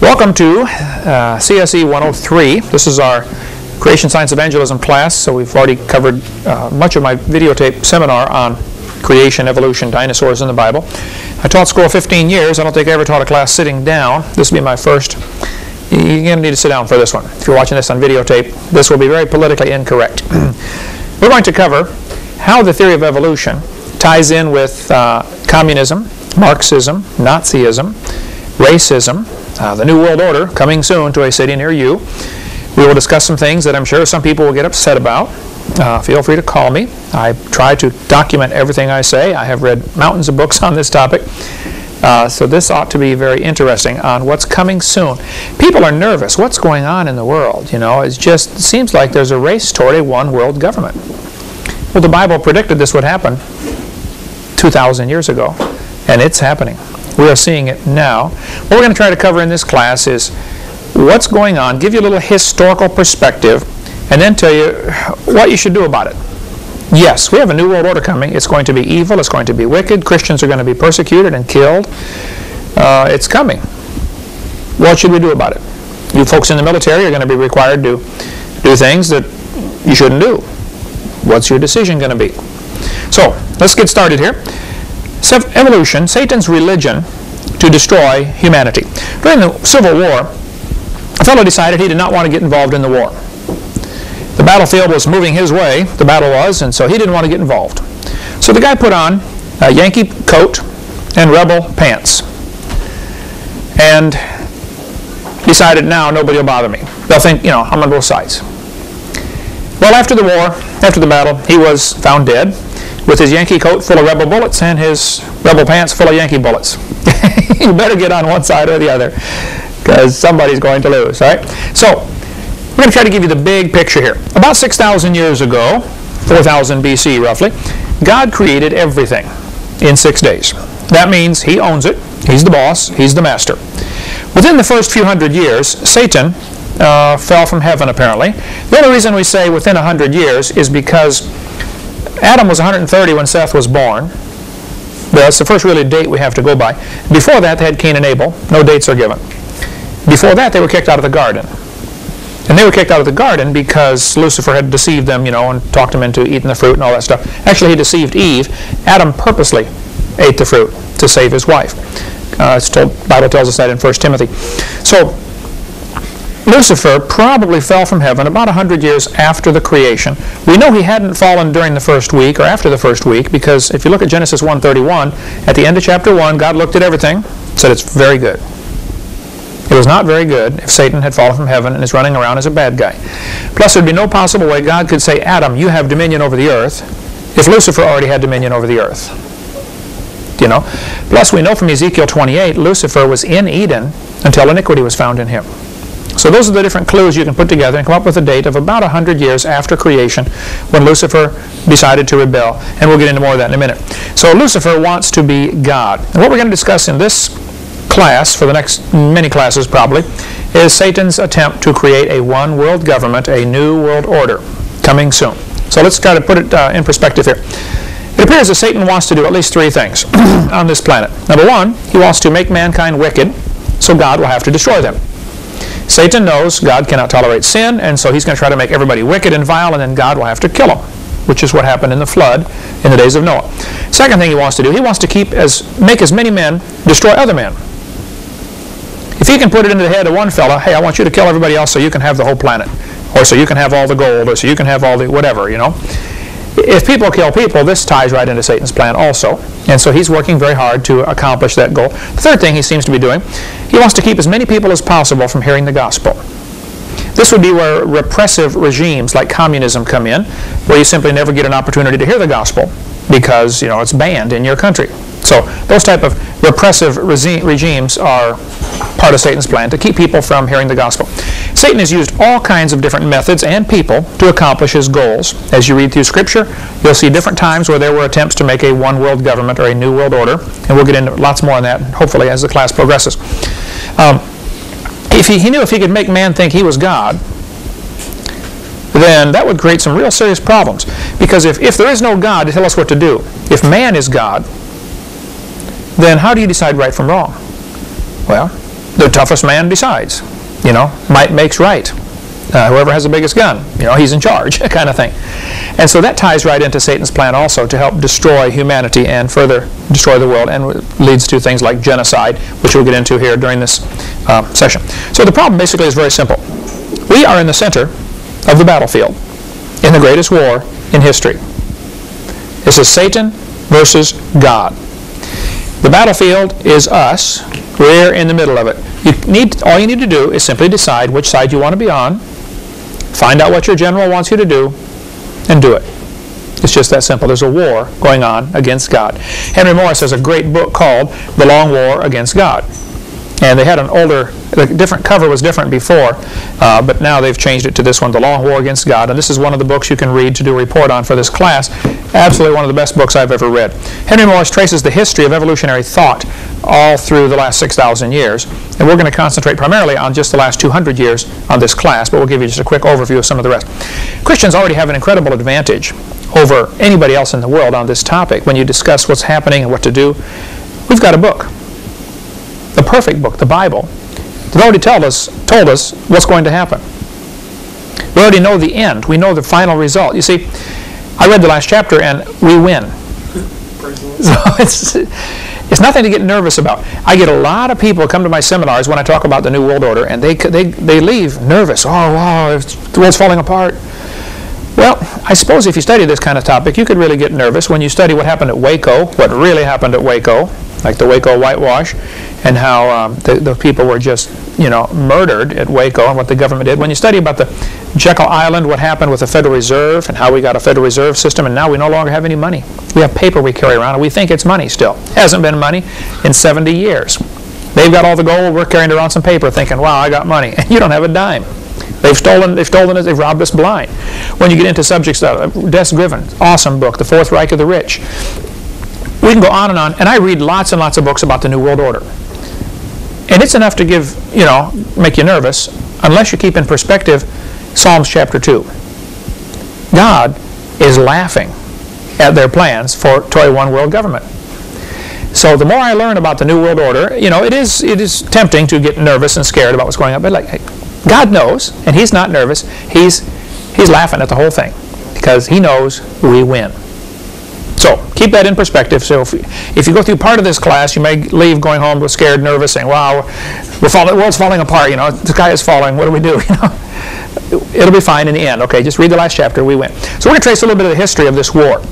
Welcome to uh, CSE 103. This is our Creation Science Evangelism class, so we've already covered uh, much of my videotape seminar on creation, evolution, dinosaurs in the Bible. I taught school 15 years. I don't think I ever taught a class sitting down. This will be my first. You're going to need to sit down for this one. If you're watching this on videotape, this will be very politically incorrect. We're going to cover how the theory of evolution ties in with uh, communism, Marxism, Nazism, racism, uh, the New World Order coming soon to a city near you. We will discuss some things that I'm sure some people will get upset about. Uh, feel free to call me. I try to document everything I say. I have read mountains of books on this topic. Uh, so this ought to be very interesting on what's coming soon. People are nervous. What's going on in the world? You know, it just seems like there's a race toward a one world government. Well, the Bible predicted this would happen 2,000 years ago, and it's happening. We are seeing it now. What we're going to try to cover in this class is what's going on, give you a little historical perspective, and then tell you what you should do about it. Yes, we have a new world order coming. It's going to be evil. It's going to be wicked. Christians are going to be persecuted and killed. Uh, it's coming. What should we do about it? You folks in the military are going to be required to do things that you shouldn't do. What's your decision going to be? So, let's get started here evolution, Satan's religion to destroy humanity. During the Civil War, a fellow decided he did not want to get involved in the war. The battlefield was moving his way, the battle was, and so he didn't want to get involved. So the guy put on a Yankee coat and rebel pants and decided now nobody will bother me. They'll think, you know, I'm on both sides. Well, after the war, after the battle, he was found dead with his Yankee coat full of rebel bullets and his rebel pants full of Yankee bullets. you better get on one side or the other because somebody's going to lose, right? So we're going to try to give you the big picture here. About 6,000 years ago, 4000 BC roughly, God created everything in six days. That means he owns it. He's the boss. He's the master. Within the first few hundred years, Satan uh, fell from heaven apparently. The only reason we say within a hundred years is because Adam was 130 when Seth was born. That's the first really date we have to go by. Before that, they had Cain and Abel. No dates are given. Before that, they were kicked out of the garden. And they were kicked out of the garden because Lucifer had deceived them, you know, and talked them into eating the fruit and all that stuff. Actually, he deceived Eve. Adam purposely ate the fruit to save his wife. Uh, Bible tells us that in 1 Timothy. So Lucifer probably fell from heaven about 100 years after the creation. We know he hadn't fallen during the first week or after the first week because if you look at Genesis 1.31, at the end of chapter 1, God looked at everything, said it's very good. It was not very good if Satan had fallen from heaven and is running around as a bad guy. Plus, there'd be no possible way God could say, Adam, you have dominion over the earth, if Lucifer already had dominion over the earth. You know? Plus, we know from Ezekiel 28, Lucifer was in Eden until iniquity was found in him. So those are the different clues you can put together and come up with a date of about 100 years after creation when Lucifer decided to rebel. And we'll get into more of that in a minute. So Lucifer wants to be God. And what we're going to discuss in this class, for the next many classes probably, is Satan's attempt to create a one world government, a new world order, coming soon. So let's try to put it uh, in perspective here. It appears that Satan wants to do at least three things on this planet. Number one, he wants to make mankind wicked, so God will have to destroy them. Satan knows God cannot tolerate sin, and so he's going to try to make everybody wicked and vile, and then God will have to kill them, which is what happened in the flood in the days of Noah. Second thing he wants to do, he wants to keep as make as many men destroy other men. If he can put it into the head of one fella, hey, I want you to kill everybody else so you can have the whole planet, or so you can have all the gold, or so you can have all the whatever, you know. If people kill people, this ties right into Satan's plan also. And so he's working very hard to accomplish that goal. The third thing he seems to be doing, he wants to keep as many people as possible from hearing the gospel. This would be where repressive regimes like communism come in, where you simply never get an opportunity to hear the gospel because you know it's banned in your country. So those type of repressive regimes are part of Satan's plan to keep people from hearing the gospel. Satan has used all kinds of different methods and people to accomplish his goals. As you read through Scripture, you'll see different times where there were attempts to make a one world government or a new world order, and we'll get into lots more on that, hopefully, as the class progresses. Um, if he, he knew if he could make man think he was God, then that would create some real serious problems. Because if, if there is no God to tell us what to do, if man is God, then how do you decide right from wrong? Well, the toughest man decides. You know, might makes right. Uh, whoever has the biggest gun, you know, he's in charge, kind of thing. And so that ties right into Satan's plan also to help destroy humanity and further destroy the world and leads to things like genocide, which we'll get into here during this uh, session. So the problem basically is very simple. We are in the center of the battlefield in the greatest war in history. This is Satan versus God. The battlefield is us. We're in the middle of it. You need, all you need to do is simply decide which side you want to be on, find out what your general wants you to do, and do it. It's just that simple. There's a war going on against God. Henry Morris has a great book called The Long War Against God. And they had an older, the different cover was different before, uh, but now they've changed it to this one, The Long War Against God. And this is one of the books you can read to do a report on for this class. Absolutely one of the best books I've ever read. Henry Morris traces the history of evolutionary thought all through the last 6,000 years. And we're going to concentrate primarily on just the last 200 years on this class, but we'll give you just a quick overview of some of the rest. Christians already have an incredible advantage over anybody else in the world on this topic when you discuss what's happening and what to do. We've got a book the perfect book, the Bible, that already told us, told us what's going to happen. We already know the end. We know the final result. You see, I read the last chapter and we win. So it's, it's nothing to get nervous about. I get a lot of people come to my seminars when I talk about the New World Order, and they, they, they leave nervous. Oh, wow, the world's falling apart. Well, I suppose if you study this kind of topic, you could really get nervous when you study what happened at Waco, what really happened at Waco, like the Waco whitewash, and how um, the, the, people were just, you know, murdered at Waco and what the government did. When you study about the Jekyll Island, what happened with the Federal Reserve and how we got a Federal Reserve system, and now we no longer have any money. We have paper we carry around, and we think it's money still. Hasn't been money in 70 years. They've got all the gold, we're carrying around some paper thinking, wow, I got money. And you don't have a dime. They've stolen, they've stolen us, they've robbed us blind. When you get into subjects, uh, Des Griffin, awesome book, The Fourth Reich of the Rich. We can go on and on, and I read lots and lots of books about the New World Order. And it's enough to give, you know, make you nervous, unless you keep in perspective Psalms chapter 2. God is laughing at their plans for toy one world government. So the more I learn about the New World Order, you know, it is it is tempting to get nervous and scared about what's going on. But like, God knows, and He's not nervous. He's He's laughing at the whole thing because He knows we win. So keep that in perspective. So if, if you go through part of this class, you may leave going home scared, nervous, saying, "Wow, we're falling, the world's falling apart. You know, the sky is falling. What do we do?" You know, it'll be fine in the end. Okay, just read the last chapter. We win. So we're going to trace a little bit of the history of this war,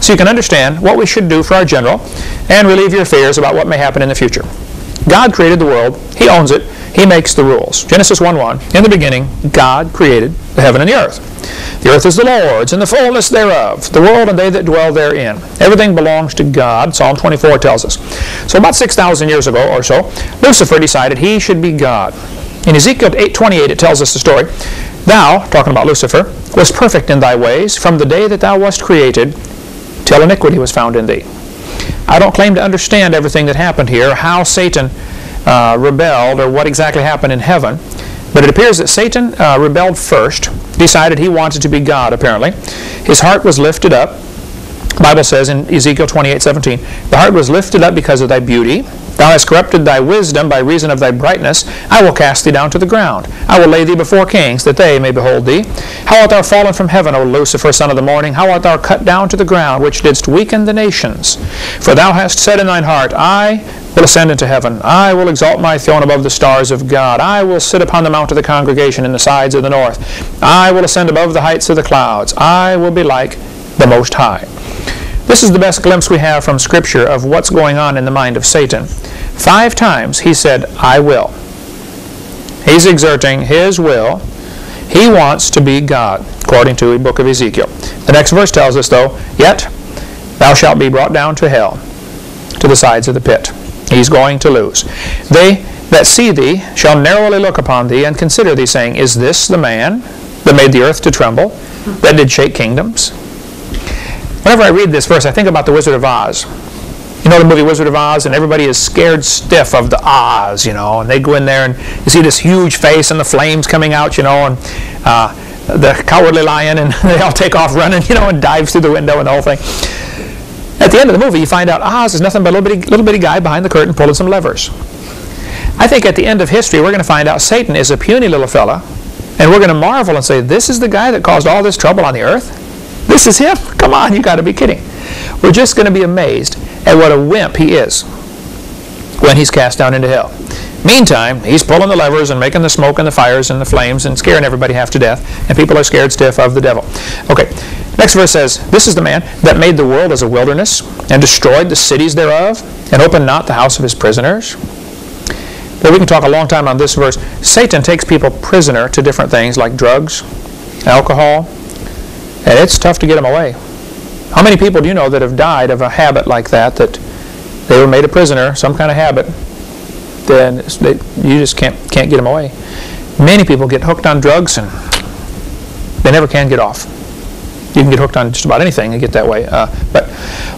so you can understand what we should do for our general, and relieve your fears about what may happen in the future. God created the world. He owns it. He makes the rules. Genesis 1:1. In the beginning, God created the heaven and the earth. The earth is the Lord's, and the fullness thereof, the world and they that dwell therein. Everything belongs to God, Psalm 24 tells us. So about 6,000 years ago or so, Lucifer decided he should be God. In Ezekiel 8:28 it tells us the story. Thou, talking about Lucifer, was perfect in thy ways from the day that thou wast created till iniquity was found in thee. I don't claim to understand everything that happened here, how Satan uh, rebelled or what exactly happened in heaven. But it appears that Satan uh, rebelled first, decided he wanted to be God, apparently. His heart was lifted up. Bible says in Ezekiel 28 17, The heart was lifted up because of thy beauty. Thou hast corrupted thy wisdom by reason of thy brightness. I will cast thee down to the ground. I will lay thee before kings, that they may behold thee. How art thou fallen from heaven, O Lucifer, son of the morning? How art thou cut down to the ground, which didst weaken the nations? For thou hast said in thine heart, I will ascend into heaven. I will exalt my throne above the stars of God. I will sit upon the mount of the congregation in the sides of the north. I will ascend above the heights of the clouds. I will be like the Most High. This is the best glimpse we have from Scripture of what's going on in the mind of Satan. Five times he said, I will. He's exerting his will. He wants to be God, according to the book of Ezekiel. The next verse tells us, though, Yet thou shalt be brought down to hell, to the sides of the pit. He's going to lose. They that see thee shall narrowly look upon thee and consider thee, saying, Is this the man that made the earth to tremble, that did shake kingdoms? Whenever I read this verse, I think about the Wizard of Oz. You know the movie Wizard of Oz, and everybody is scared stiff of the Oz, you know, and they go in there and you see this huge face and the flames coming out, you know, and uh, the cowardly lion, and they all take off running, you know, and dives through the window and the whole thing. At the end of the movie, you find out Oz is nothing but a little bitty, little bitty guy behind the curtain pulling some levers. I think at the end of history, we're going to find out Satan is a puny little fella, and we're going to marvel and say, this is the guy that caused all this trouble on the earth? This is him? Come on, you got to be kidding. We're just going to be amazed at what a wimp he is when he's cast down into hell. Meantime, he's pulling the levers and making the smoke and the fires and the flames and scaring everybody half to death, and people are scared stiff of the devil. Okay, next verse says, This is the man that made the world as a wilderness, and destroyed the cities thereof, and opened not the house of his prisoners. But we can talk a long time on this verse. Satan takes people prisoner to different things like drugs, alcohol, and it's tough to get them away. How many people do you know that have died of a habit like that, that they were made a prisoner, some kind of habit, then they, you just can't can't get them away. Many people get hooked on drugs and they never can get off. You can get hooked on just about anything and get that way. Uh, but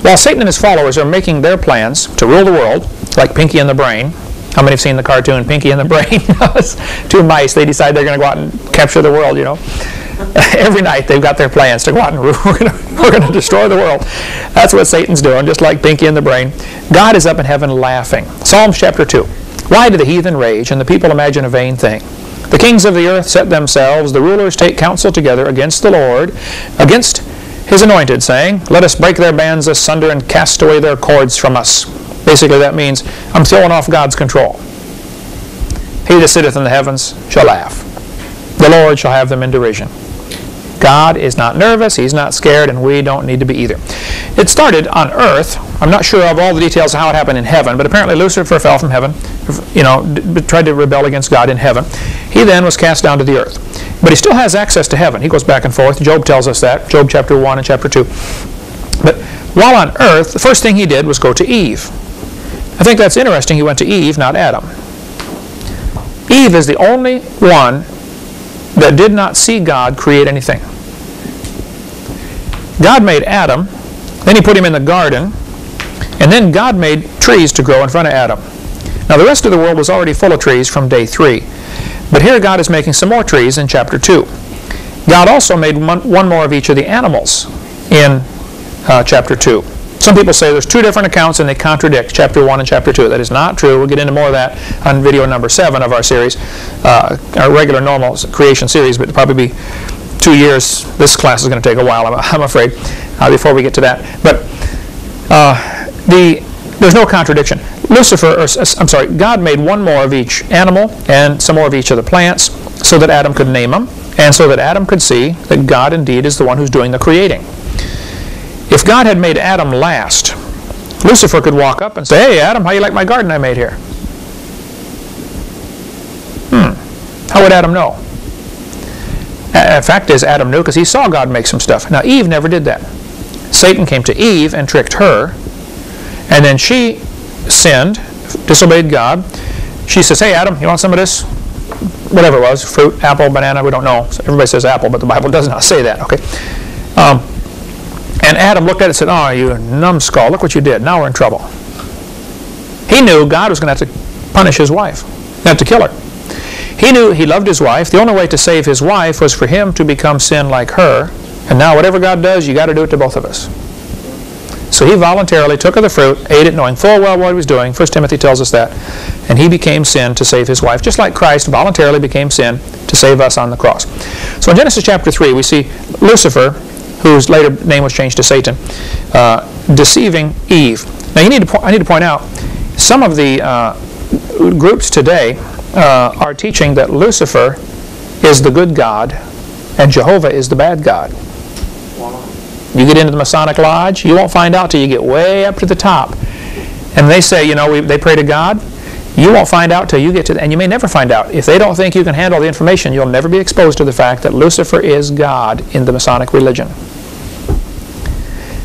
while Satan and his followers are making their plans to rule the world, like Pinky and the Brain, how many have seen the cartoon Pinky and the Brain? Two mice, they decide they're going to go out and capture the world, you know. Every night they've got their plans to go out and. We're going to destroy the world. That's what Satan's doing, just like Pinky and the Brain. God is up in heaven laughing. Psalms chapter 2. Why do the heathen rage and the people imagine a vain thing? The kings of the earth set themselves, the rulers take counsel together against the Lord, against his anointed, saying, Let us break their bands asunder and cast away their cords from us. Basically, that means I'm throwing off God's control. He that sitteth in the heavens shall laugh. The Lord shall have them in derision. God is not nervous, He's not scared, and we don't need to be either. It started on earth. I'm not sure of all the details of how it happened in heaven, but apparently Lucifer fell from heaven, you know, tried to rebel against God in heaven. He then was cast down to the earth. But he still has access to heaven. He goes back and forth. Job tells us that, Job chapter 1 and chapter 2. But while on earth, the first thing he did was go to Eve. I think that's interesting. He went to Eve, not Adam. Eve is the only one that did not see God create anything. God made Adam, then he put him in the garden, and then God made trees to grow in front of Adam. Now the rest of the world was already full of trees from day 3. But here God is making some more trees in chapter 2. God also made one, more of each of the animals in uh, chapter 2. Some people say there's two different accounts and they contradict chapter 1 and chapter 2. That is not true. We'll get into more of that on video number 7 of our series, uh, our regular normal creation series, but it'll probably be two years. This class is going to take a while, I'm, I'm afraid, uh, before we get to that. But uh, the there's no contradiction. Lucifer, or, I'm sorry, God made one more of each animal and some more of each of the plants so that Adam could name them and so that Adam could see that God indeed is the one who's doing the creating. If God had made Adam last, Lucifer could walk up and say, Hey, Adam, how you like my garden I made here? Hmm. How would Adam know? In fact is, Adam knew because he saw God make some stuff. Now, Eve never did that. Satan came to Eve and tricked her, and then she sinned, disobeyed God. She says, Hey, Adam, you want some of this? Whatever it was, fruit, apple, banana, we don't know. Everybody says apple, but the Bible does not say that, okay? Um, and Adam looked at it and said, Oh, you numbskull, look what you did. Now we're in trouble. He knew God was going to have to punish his wife, have to kill her. He knew he loved his wife. The only way to save his wife was for him to become sin like her. And now whatever God does, you got to do it to both of us. So he voluntarily took of the fruit, ate it, knowing full well what he was doing. 1 Timothy tells us that. And he became sin to save his wife, just like Christ voluntarily became sin to save us on the cross. So in Genesis chapter 3, we see Lucifer, whose later name was changed to Satan, uh, deceiving Eve. Now you need to I need to point out, some of the uh, groups today uh, are teaching that Lucifer is the good God and Jehovah is the bad God. You get into the Masonic Lodge, you won't find out till you get way up to the top. And they say, you know, we, they pray to God. You won't find out till you get to, the, and you may never find out. If they don't think you can handle the information, you'll never be exposed to the fact that Lucifer is God in the Masonic religion.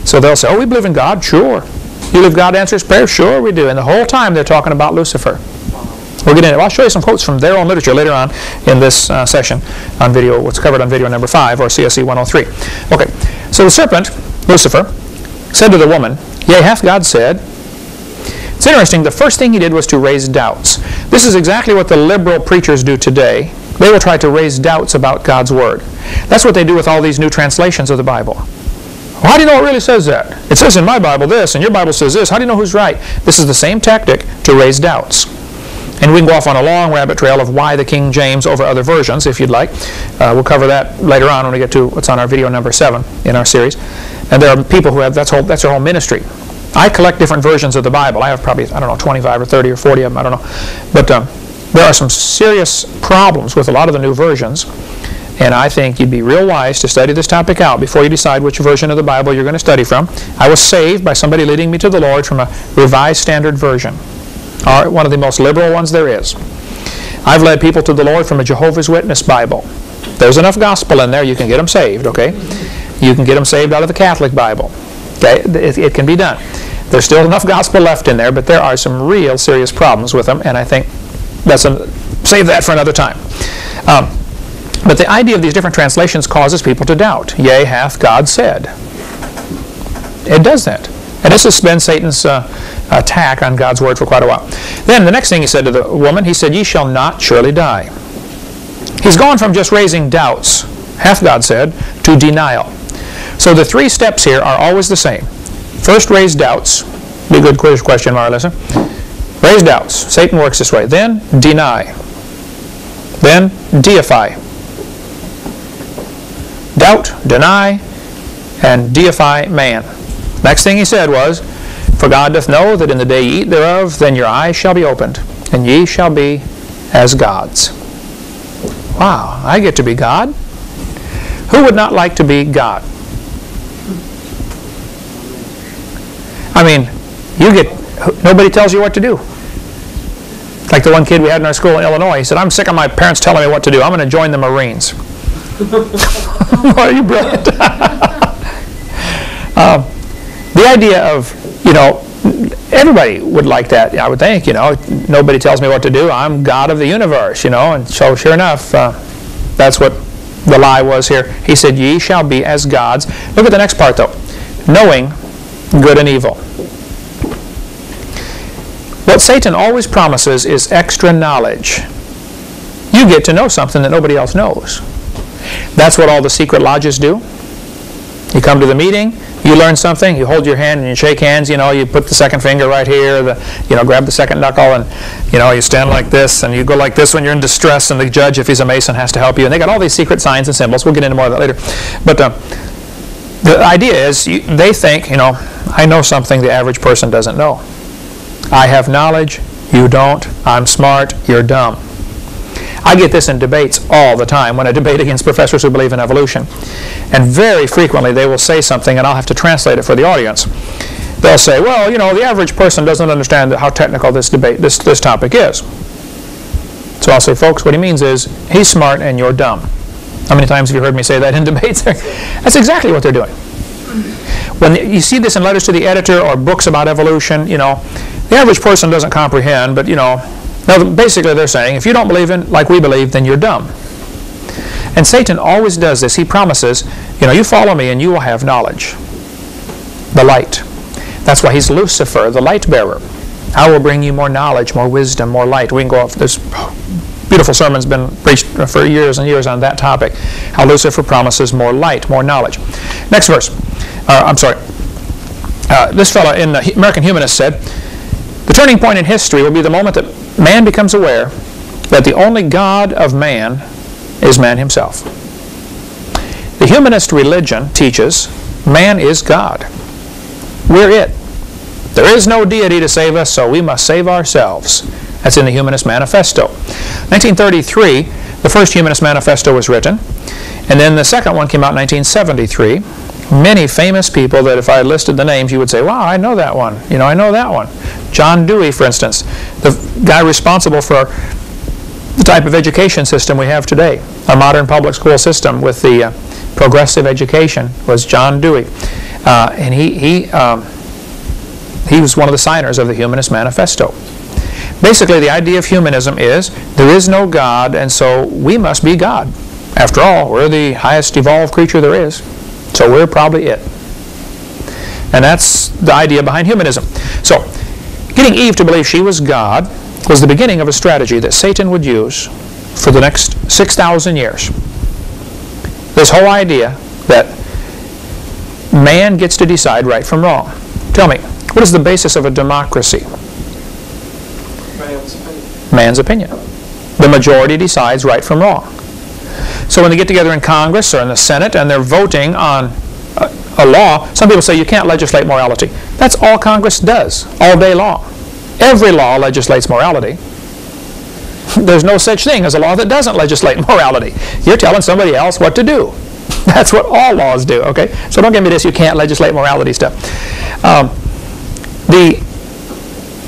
So they'll say, oh, we believe in God. Sure. You believe God answers prayer? Sure, we do. And the whole time they're talking about Lucifer. We'll get into it. I'll show you some quotes from their own literature later on in this uh, session on video, what's covered on video number 5 or CSE 103. Okay, so the serpent, Lucifer, said to the woman, Yea, hath God said, it's interesting, the first thing he did was to raise doubts. This is exactly what the liberal preachers do today. They will try to raise doubts about God's Word. That's what they do with all these new translations of the Bible. Well, how do you know it really says that? It says in my Bible this, and your Bible says this. How do you know who's right? This is the same tactic to raise doubts. And we can go off on a long rabbit trail of why the King James over other versions, if you'd like. Uh, we'll cover that later on when we get to what's on our video number seven in our series. And there are people who have that's whole that's their whole ministry. I collect different versions of the Bible. I have probably I don't know 25 or 30 or 40 of them. I don't know, but um, there are some serious problems with a lot of the new versions. And I think you'd be real wise to study this topic out before you decide which version of the Bible you're going to study from. I was saved by somebody leading me to the Lord from a Revised Standard Version, or one of the most liberal ones there is. I've led people to the Lord from a Jehovah's Witness Bible. There's enough gospel in there, you can get them saved, okay? You can get them saved out of the Catholic Bible. Okay? It, it can be done. There's still enough gospel left in there, but there are some real serious problems with them, and I think that's a, save that for another time. Um, but the idea of these different translations causes people to doubt. Yea, hath God said. It does that. And this has been Satan's uh, attack on God's word for quite a while. Then the next thing he said to the woman, he said, Ye shall not surely die. He's gone from just raising doubts, hath God said, to denial. So the three steps here are always the same. First, raise doubts. Be a good quiz question, Marlissa. Raise doubts. Satan works this way. Then, deny. Then, deify doubt, deny, and deify man. Next thing he said was, For God doth know that in the day ye eat thereof, then your eyes shall be opened, and ye shall be as gods. Wow, I get to be God? Who would not like to be God? I mean, you get, nobody tells you what to do. Like the one kid we had in our school in Illinois, he said, I'm sick of my parents telling me what to do. I'm going to join the Marines. Are you brilliant? um, the idea of, you know, everybody would like that, I would think, you know. Nobody tells me what to do. I'm God of the universe, you know. And so, sure enough, uh, that's what the lie was here. He said, Ye shall be as gods. Look at the next part, though. Knowing good and evil. What Satan always promises is extra knowledge. You get to know something that nobody else knows. That's what all the secret lodges do. You come to the meeting, you learn something, you hold your hand and you shake hands, you know, you put the second finger right here, the, you know, grab the second knuckle and, you know, you stand like this and you go like this when you're in distress and the judge, if he's a Mason, has to help you. And they got all these secret signs and symbols. We'll get into more of that later. But uh, the idea is you, they think, you know, I know something the average person doesn't know. I have knowledge, you don't. I'm smart, you're dumb. I get this in debates all the time when I debate against professors who believe in evolution. And very frequently they will say something and I'll have to translate it for the audience. They'll say, well, you know, the average person doesn't understand how technical this debate, this, this topic is. So I'll say, folks, what he means is he's smart and you're dumb. How many times have you heard me say that in debates? That's exactly what they're doing. When you see this in letters to the editor or books about evolution, you know, the average person doesn't comprehend, but you know, now, basically, they're saying, if you don't believe in like we believe, then you're dumb. And Satan always does this. He promises, you know, you follow me and you will have knowledge. The light. That's why he's Lucifer, the light bearer. I will bring you more knowledge, more wisdom, more light. We can go off this beautiful sermon's been preached for years and years on that topic. How Lucifer promises more light, more knowledge. Next verse. Uh, I'm sorry. Uh, this fellow in the American Humanist said, the turning point in history will be the moment that man becomes aware that the only God of man is man himself. The humanist religion teaches man is God. We're it. There is no deity to save us, so we must save ourselves. That's in the Humanist Manifesto. 1933, the first Humanist Manifesto was written, and then the second one came out in 1973 many famous people that if I listed the names, you would say, wow, I know that one. You know, I know that one. John Dewey, for instance, the guy responsible for the type of education system we have today. Our modern public school system with the uh, progressive education was John Dewey. Uh, and he, he, um, he was one of the signers of the Humanist Manifesto. Basically, the idea of humanism is there is no God, and so we must be God. After all, we're the highest evolved creature there is. So we're probably it. And that's the idea behind humanism. So, getting Eve to believe she was God was the beginning of a strategy that Satan would use for the next 6,000 years. This whole idea that man gets to decide right from wrong. Tell me, what is the basis of a democracy? man's opinion. The majority decides right from wrong. So when they get together in Congress or in the Senate and they're voting on a, a law, some people say you can't legislate morality. That's all Congress does, all day long. Every law legislates morality. There's no such thing as a law that doesn't legislate morality. You're telling somebody else what to do. That's what all laws do, okay? So don't give me this, you can't legislate morality stuff. Um, the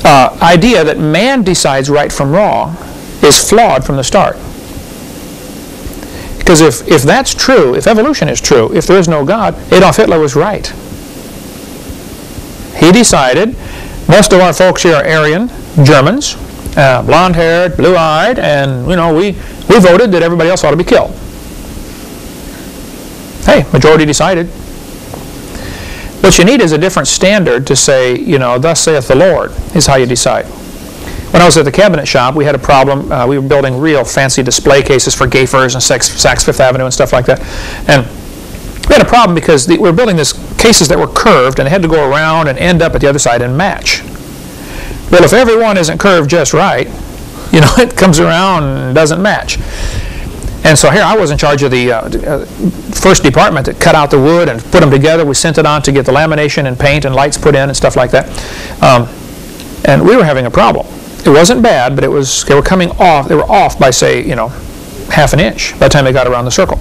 uh, idea that man decides right from wrong is flawed from the start. Because if, if that's true, if evolution is true, if there is no God, Adolf Hitler was right. He decided, most of our folks here are Aryan, Germans, uh, blonde-haired, blue-eyed, and you know we we voted that everybody else ought to be killed. Hey, majority decided. What you need is a different standard to say, you know, thus saith the Lord, is how you decide. When I was at the cabinet shop, we had a problem. Uh, we were building real fancy display cases for Gayfers and Saks Fifth Avenue and stuff like that. And we had a problem because the, we were building these cases that were curved and they had to go around and end up at the other side and match. Well, if every one isn't curved just right, you know, it comes around and doesn't match. And so here I was in charge of the uh, uh, first department that cut out the wood and put them together. We sent it on to get the lamination and paint and lights put in and stuff like that. Um, and we were having a problem. It wasn't bad, but it was they were coming off. They were off by say you know half an inch by the time they got around the circle.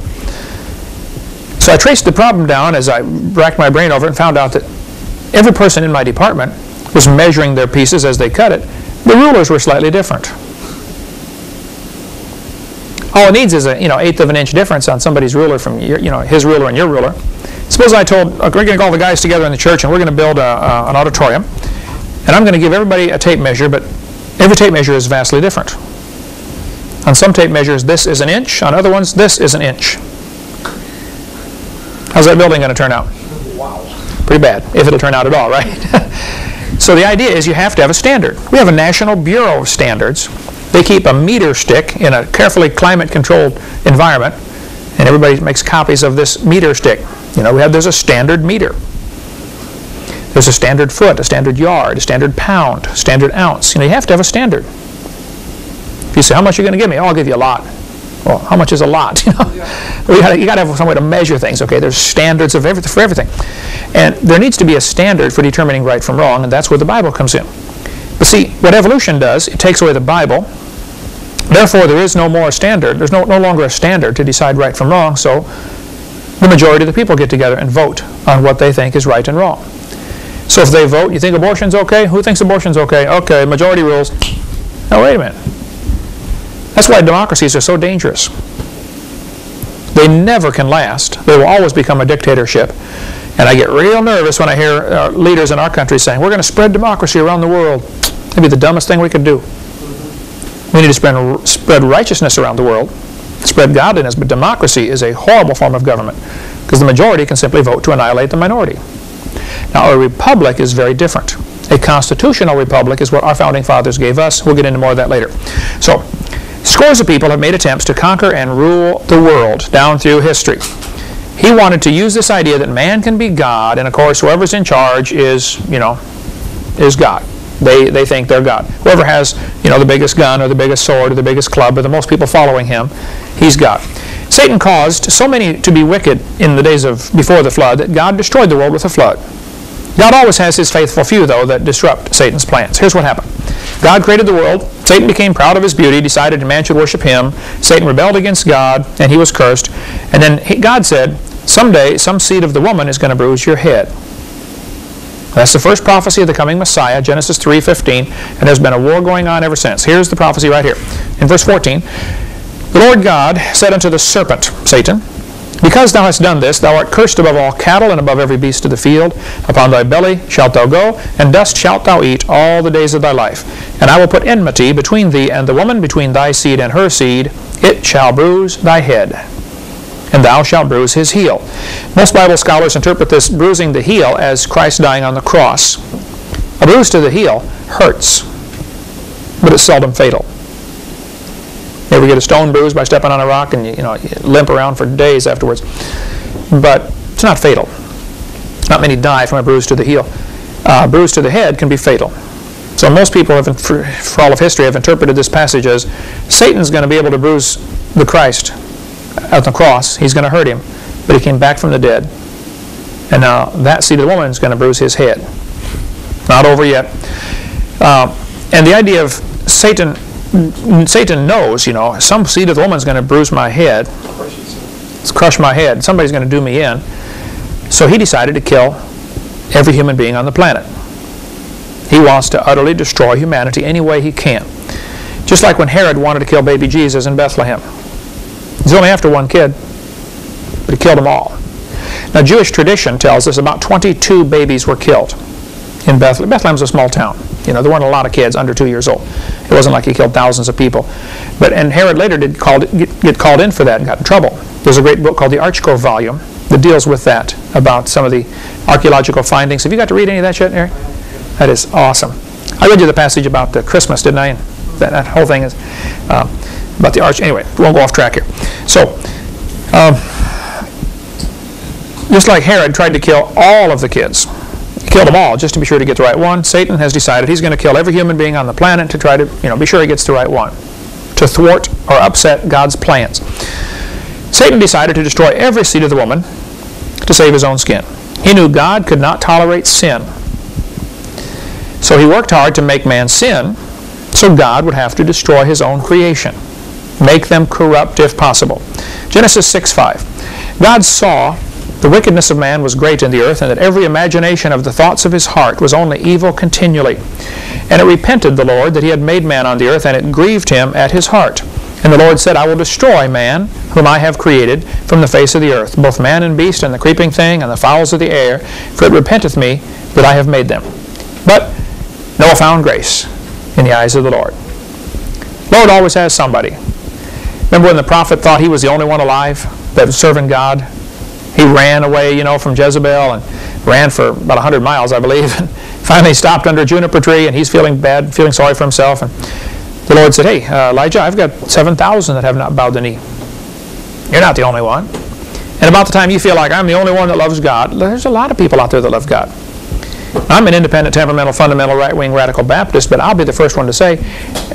So I traced the problem down as I racked my brain over it and found out that every person in my department was measuring their pieces as they cut it, the rulers were slightly different. All it needs is a you know eighth of an inch difference on somebody's ruler from your, you know his ruler and your ruler. Suppose I told uh, we're going to get all the guys together in the church and we're going to build a, uh, an auditorium, and I'm going to give everybody a tape measure, but every tape measure is vastly different. On some tape measures, this is an inch. On other ones, this is an inch. How's that building going to turn out? Wow. Pretty bad, if it'll turn out at all, right? So the idea is you have to have a standard. We have a National Bureau of Standards. They keep a meter stick in a carefully climate-controlled environment, and everybody makes copies of this meter stick. You know, we have there's a standard meter. There's a standard foot, a standard yard, a standard pound, a standard ounce. You know, you have to have a standard. If you say, how much are you going to give me? Oh, I'll give you a lot. Well, how much is a lot? You know, you got you to have some way to measure things. Okay, there's standards of everything for everything, and there needs to be a standard for determining right from wrong, and that's where the Bible comes in. But see, what evolution does, it takes away the Bible. Therefore, there is no more standard. There's no, no longer a standard to decide right from wrong. So, the majority of the people get together and vote on what they think is right and wrong. So, if they vote, you think abortion's okay? Who thinks abortion's okay? Okay, majority rules. Now, wait a minute. That's why democracies are so dangerous. They never can last. They will always become a dictatorship. And I get real nervous when I hear uh, leaders in our country saying, we're going to spread democracy around the world. That'd be the dumbest thing we could do. We need to spread, spread righteousness around the world, spread godliness, but democracy is a horrible form of government because the majority can simply vote to annihilate the minority. Now, a republic is very different. A constitutional republic is what our founding fathers gave us. We'll get into more of that later. So, Scores of people have made attempts to conquer and rule the world down through history. He wanted to use this idea that man can be God, and of course, whoever's in charge is, you know, is God. They, they think they're God. Whoever has, you know, the biggest gun or the biggest sword or the biggest club or the most people following him, he's God. Satan caused so many to be wicked in the days of before the flood that God destroyed the world with a flood. God always has his faithful few, though, that disrupt Satan's plans. Here's what happened. God created the world. Satan became proud of his beauty, decided man should worship him. Satan rebelled against God, and he was cursed. And then he, God said, someday some seed of the woman is going to bruise your head. That's the first prophecy of the coming Messiah, Genesis 3.15, and there's been a war going on ever since. Here's the prophecy right here. In verse 14, the Lord God said unto the serpent, Satan, because thou hast done this, thou art cursed above all cattle and above every beast of the field. Upon thy belly shalt thou go, and dust shalt thou eat all the days of thy life. And I will put enmity between thee and the woman, between thy seed and her seed. It shall bruise thy head, and thou shalt bruise his heel. Most Bible scholars interpret this bruising the heel as Christ dying on the cross. A bruise to the heel hurts, but it's seldom fatal. Ever get a stone bruise by stepping on a rock and you, you know you limp around for days afterwards? But it's not fatal. Not many die from a bruise to the heel. Uh, bruise to the head can be fatal. So most people, have, for, for all of history, have interpreted this passage as Satan's going to be able to bruise the Christ at the cross. He's going to hurt him, but he came back from the dead. And now that seed of the woman is going to bruise his head. Not over yet. Uh, and the idea of Satan, Satan knows, you know, some seed of the going to bruise my head, crush my head. Somebody's going to do me in. So he decided to kill every human being on the planet. He wants to utterly destroy humanity any way he can. Just like when Herod wanted to kill baby Jesus in Bethlehem. He's only after one kid, but he killed them all. Now, Jewish tradition tells us about 22 babies were killed in Bethlehem. Bethlehem's a small town. You know, there weren't a lot of kids under two years old. It wasn't like he killed thousands of people. But and Herod later did called, get, get called in for that and got in trouble. There's a great book called the Archko volume that deals with that, about some of the archaeological findings. Have you got to read any of that yet, Eric? That is awesome. I read you the passage about the Christmas, didn't I? And that, that whole thing is uh, about the arch. Anyway, we won't go off track here. So, um, just like Herod tried to kill all of the kids, he killed them all just to be sure to get the right one. Satan has decided he's going to kill every human being on the planet to try to, you know, be sure he gets the right one, to thwart or upset God's plans. Satan decided to destroy every seed of the woman to save his own skin. He knew God could not tolerate sin. So he worked hard to make man sin, so God would have to destroy his own creation, make them corrupt if possible. Genesis 6 5. God saw the wickedness of man was great in the earth, and that every imagination of the thoughts of his heart was only evil continually. And it repented the Lord that he had made man on the earth, and it grieved him at his heart. And the Lord said, I will destroy man, whom I have created, from the face of the earth, both man and beast, and the creeping thing, and the fowls of the air, for it repenteth me that I have made them. But Noah found grace in the eyes of the Lord. Lord always has somebody. Remember when the prophet thought he was the only one alive that was serving God? He ran away, you know, from Jezebel and ran for about 100 miles, I believe, and finally stopped under a juniper tree, and he's feeling bad, feeling sorry for himself. And the Lord said, Hey, uh, Elijah, I've got 7,000 that have not bowed the knee. You're not the only one. And about the time you feel like I'm the only one that loves God, there's a lot of people out there that love God. I'm an independent, temperamental, fundamental, right-wing, radical Baptist, but I'll be the first one to say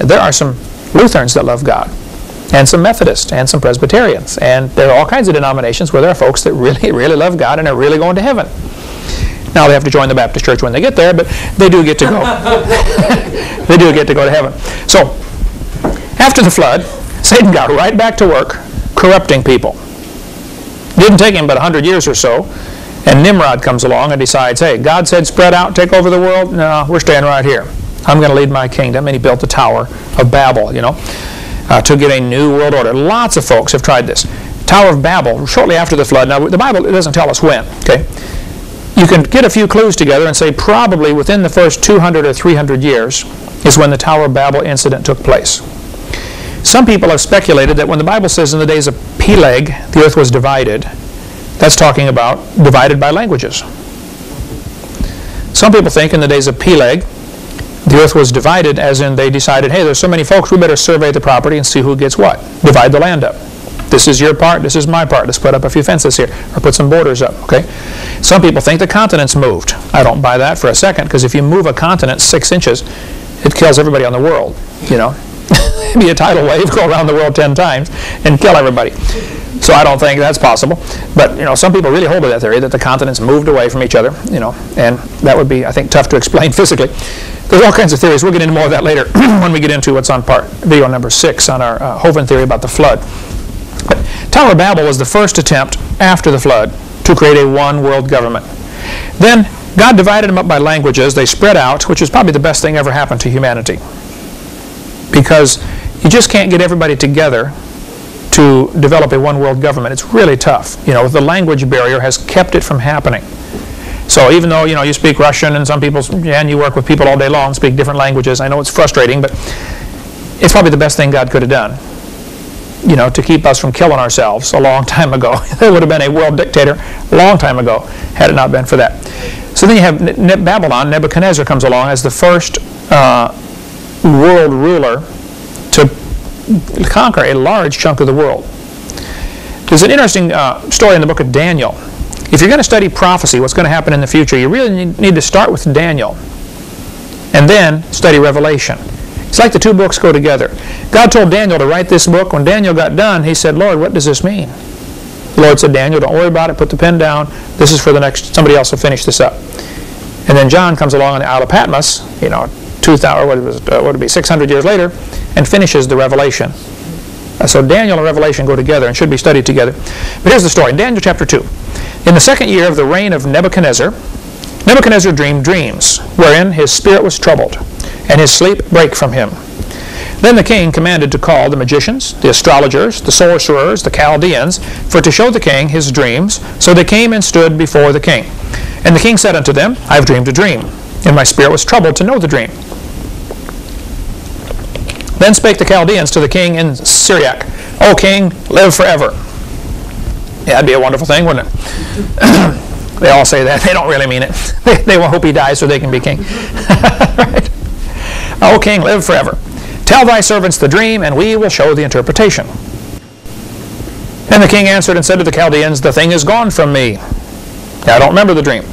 there are some Lutherans that love God, and some Methodists, and some Presbyterians, and there are all kinds of denominations where there are folks that really, really love God and are really going to heaven. Now they have to join the Baptist church when they get there, but they do get to go. they do get to go to heaven. So, after the flood, Satan got right back to work corrupting people. Didn't take him but 100 years or so and Nimrod comes along and decides, hey, God said spread out, take over the world. No, we're staying right here. I'm going to lead my kingdom. And he built the Tower of Babel, you know, uh, to get a new world order. Lots of folks have tried this. Tower of Babel, shortly after the flood. Now, the Bible doesn't tell us when, okay? You can get a few clues together and say probably within the first 200 or 300 years is when the Tower of Babel incident took place. Some people have speculated that when the Bible says in the days of Peleg, the earth was divided, that's talking about divided by languages. Some people think in the days of Peleg, the earth was divided as in they decided, hey, there's so many folks, we better survey the property and see who gets what. Divide the land up. This is your part, this is my part. Let's put up a few fences here, or put some borders up, okay? Some people think the continents moved. I don't buy that for a second, because if you move a continent six inches, it kills everybody on the world, you know? be a tidal wave, go around the world ten times, and kill everybody. So I don't think that's possible. But you know, some people really hold to that theory that the continents moved away from each other. You know, and that would be, I think, tough to explain physically. There's all kinds of theories. We'll get into more of that later when we get into what's on part video number six on our uh, Hovind theory about the flood. But Tower of Babel was the first attempt after the flood to create a one world government. Then God divided them up by languages. They spread out, which is probably the best thing ever happened to humanity. Because you just can't get everybody together to develop a one world government. It's really tough. You know, the language barrier has kept it from happening. So even though you know you speak Russian and some people and you work with people all day long speak different languages, I know it's frustrating, but it's probably the best thing God could have done. You know, to keep us from killing ourselves a long time ago. there would have been a world dictator a long time ago had it not been for that. So then you have ne Babylon. Nebuchadnezzar comes along as the first uh, world ruler to conquer a large chunk of the world. There's an interesting uh, story in the book of Daniel. If you're going to study prophecy, what's going to happen in the future, you really need to start with Daniel. and then study Revelation. It's like the two books go together. God told Daniel to write this book. When Daniel got done, he said, Lord, what does this mean? The Lord said, Daniel, don't worry about it. Put the pen down. This is for the next, somebody else will finish this up. And then John comes along on the Isle of Patmos, you know, 2,000, what, was, uh, what would it be, 600 years later, and finishes the Revelation. Uh, so Daniel and Revelation go together and should be studied together. But here's the story. Daniel chapter 2. In the second year of the reign of Nebuchadnezzar, Nebuchadnezzar dreamed dreams, wherein his spirit was troubled, and his sleep brake from him. Then the king commanded to call the magicians, the astrologers, the sorcerers, the Chaldeans, for to show the king his dreams. So they came and stood before the king. And the king said unto them, I have dreamed a dream, and my spirit was troubled to know the dream. Then spake the Chaldeans to the king in Syriac, O king, live forever. Yeah, that'd be a wonderful thing, wouldn't it? they all say that. They don't really mean it. They, they will hope he dies so they can be king. right? O king, live forever. Tell thy servants the dream, and we will show the interpretation. And the king answered and said to the Chaldeans, The thing is gone from me. I don't remember the dream.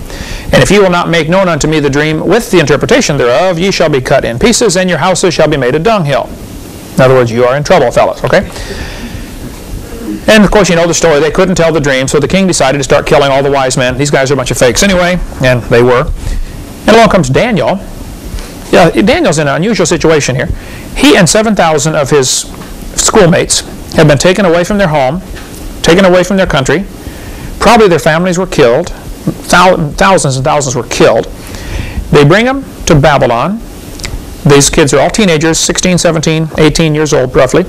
And if ye will not make known unto me the dream with the interpretation thereof, ye shall be cut in pieces, and your houses shall be made a dunghill. In other words, you are in trouble, fellows, okay? And of course, you know the story. They couldn't tell the dream, so the king decided to start killing all the wise men. These guys are a bunch of fakes anyway, and they were. And along comes Daniel. Yeah, Daniel's in an unusual situation here. He and 7,000 of his schoolmates have been taken away from their home, taken away from their country. Probably their families were killed. Thousands and thousands were killed. They bring them to Babylon. These kids are all teenagers, 16, 17, 18 years old roughly.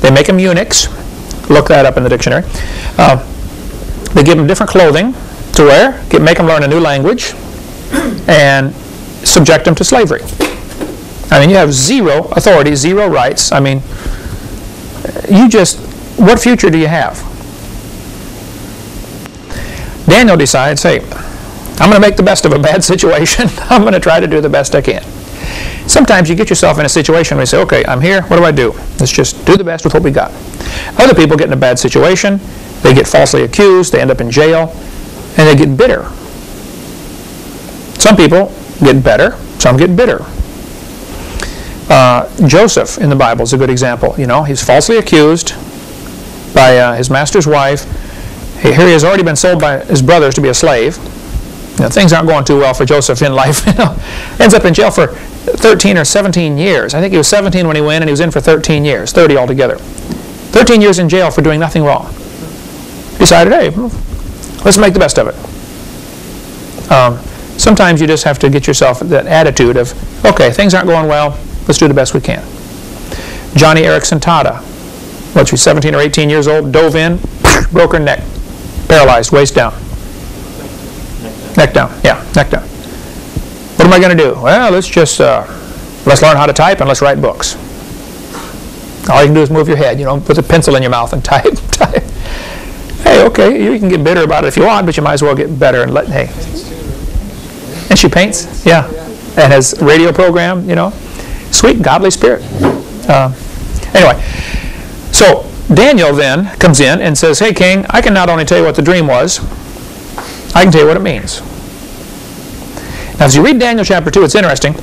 They make them eunuchs. Look that up in the dictionary. Uh, they give them different clothing to wear, get, make them learn a new language, and subject them to slavery. I mean, you have zero authority, zero rights. I mean, you just, what future do you have? Daniel decides, hey, I'm going to make the best of a bad situation. I'm going to try to do the best I can. Sometimes you get yourself in a situation where you say, okay, I'm here, what do I do? Let's just do the best with what we got. Other people get in a bad situation, they get falsely accused, they end up in jail, and they get bitter. Some people get better, some get bitter. Uh, Joseph in the Bible is a good example. You know, he's falsely accused by uh, his master's wife. Here he has already been sold by his brothers to be a slave. Know, things aren't going too well for Joseph in life. Ends up in jail for 13 or 17 years. I think he was 17 when he went, and he was in for 13 years, 30 altogether. 13 years in jail for doing nothing wrong. Decided, hey, let's make the best of it. Um, sometimes you just have to get yourself that attitude of, okay, things aren't going well, let's do the best we can. Joni Eareckson Tada, what, she's 17 or 18 years old, dove in, broke her neck, paralyzed, waist down. Neck down, yeah, neck down. What am I going to do? Well, let's just, uh, let's learn how to type and let's write books. All you can do is move your head, you know, put a pencil in your mouth and type, type. Hey, okay, you can get bitter about it if you want, but you might as well get better and let, hey. And she paints, yeah, and has radio program, you know sweet, godly spirit. Uh, anyway, so Daniel then comes in and says, Hey, king, I can not only tell you what the dream was, I can tell you what it means. Now, as you read Daniel chapter 2, it's interesting.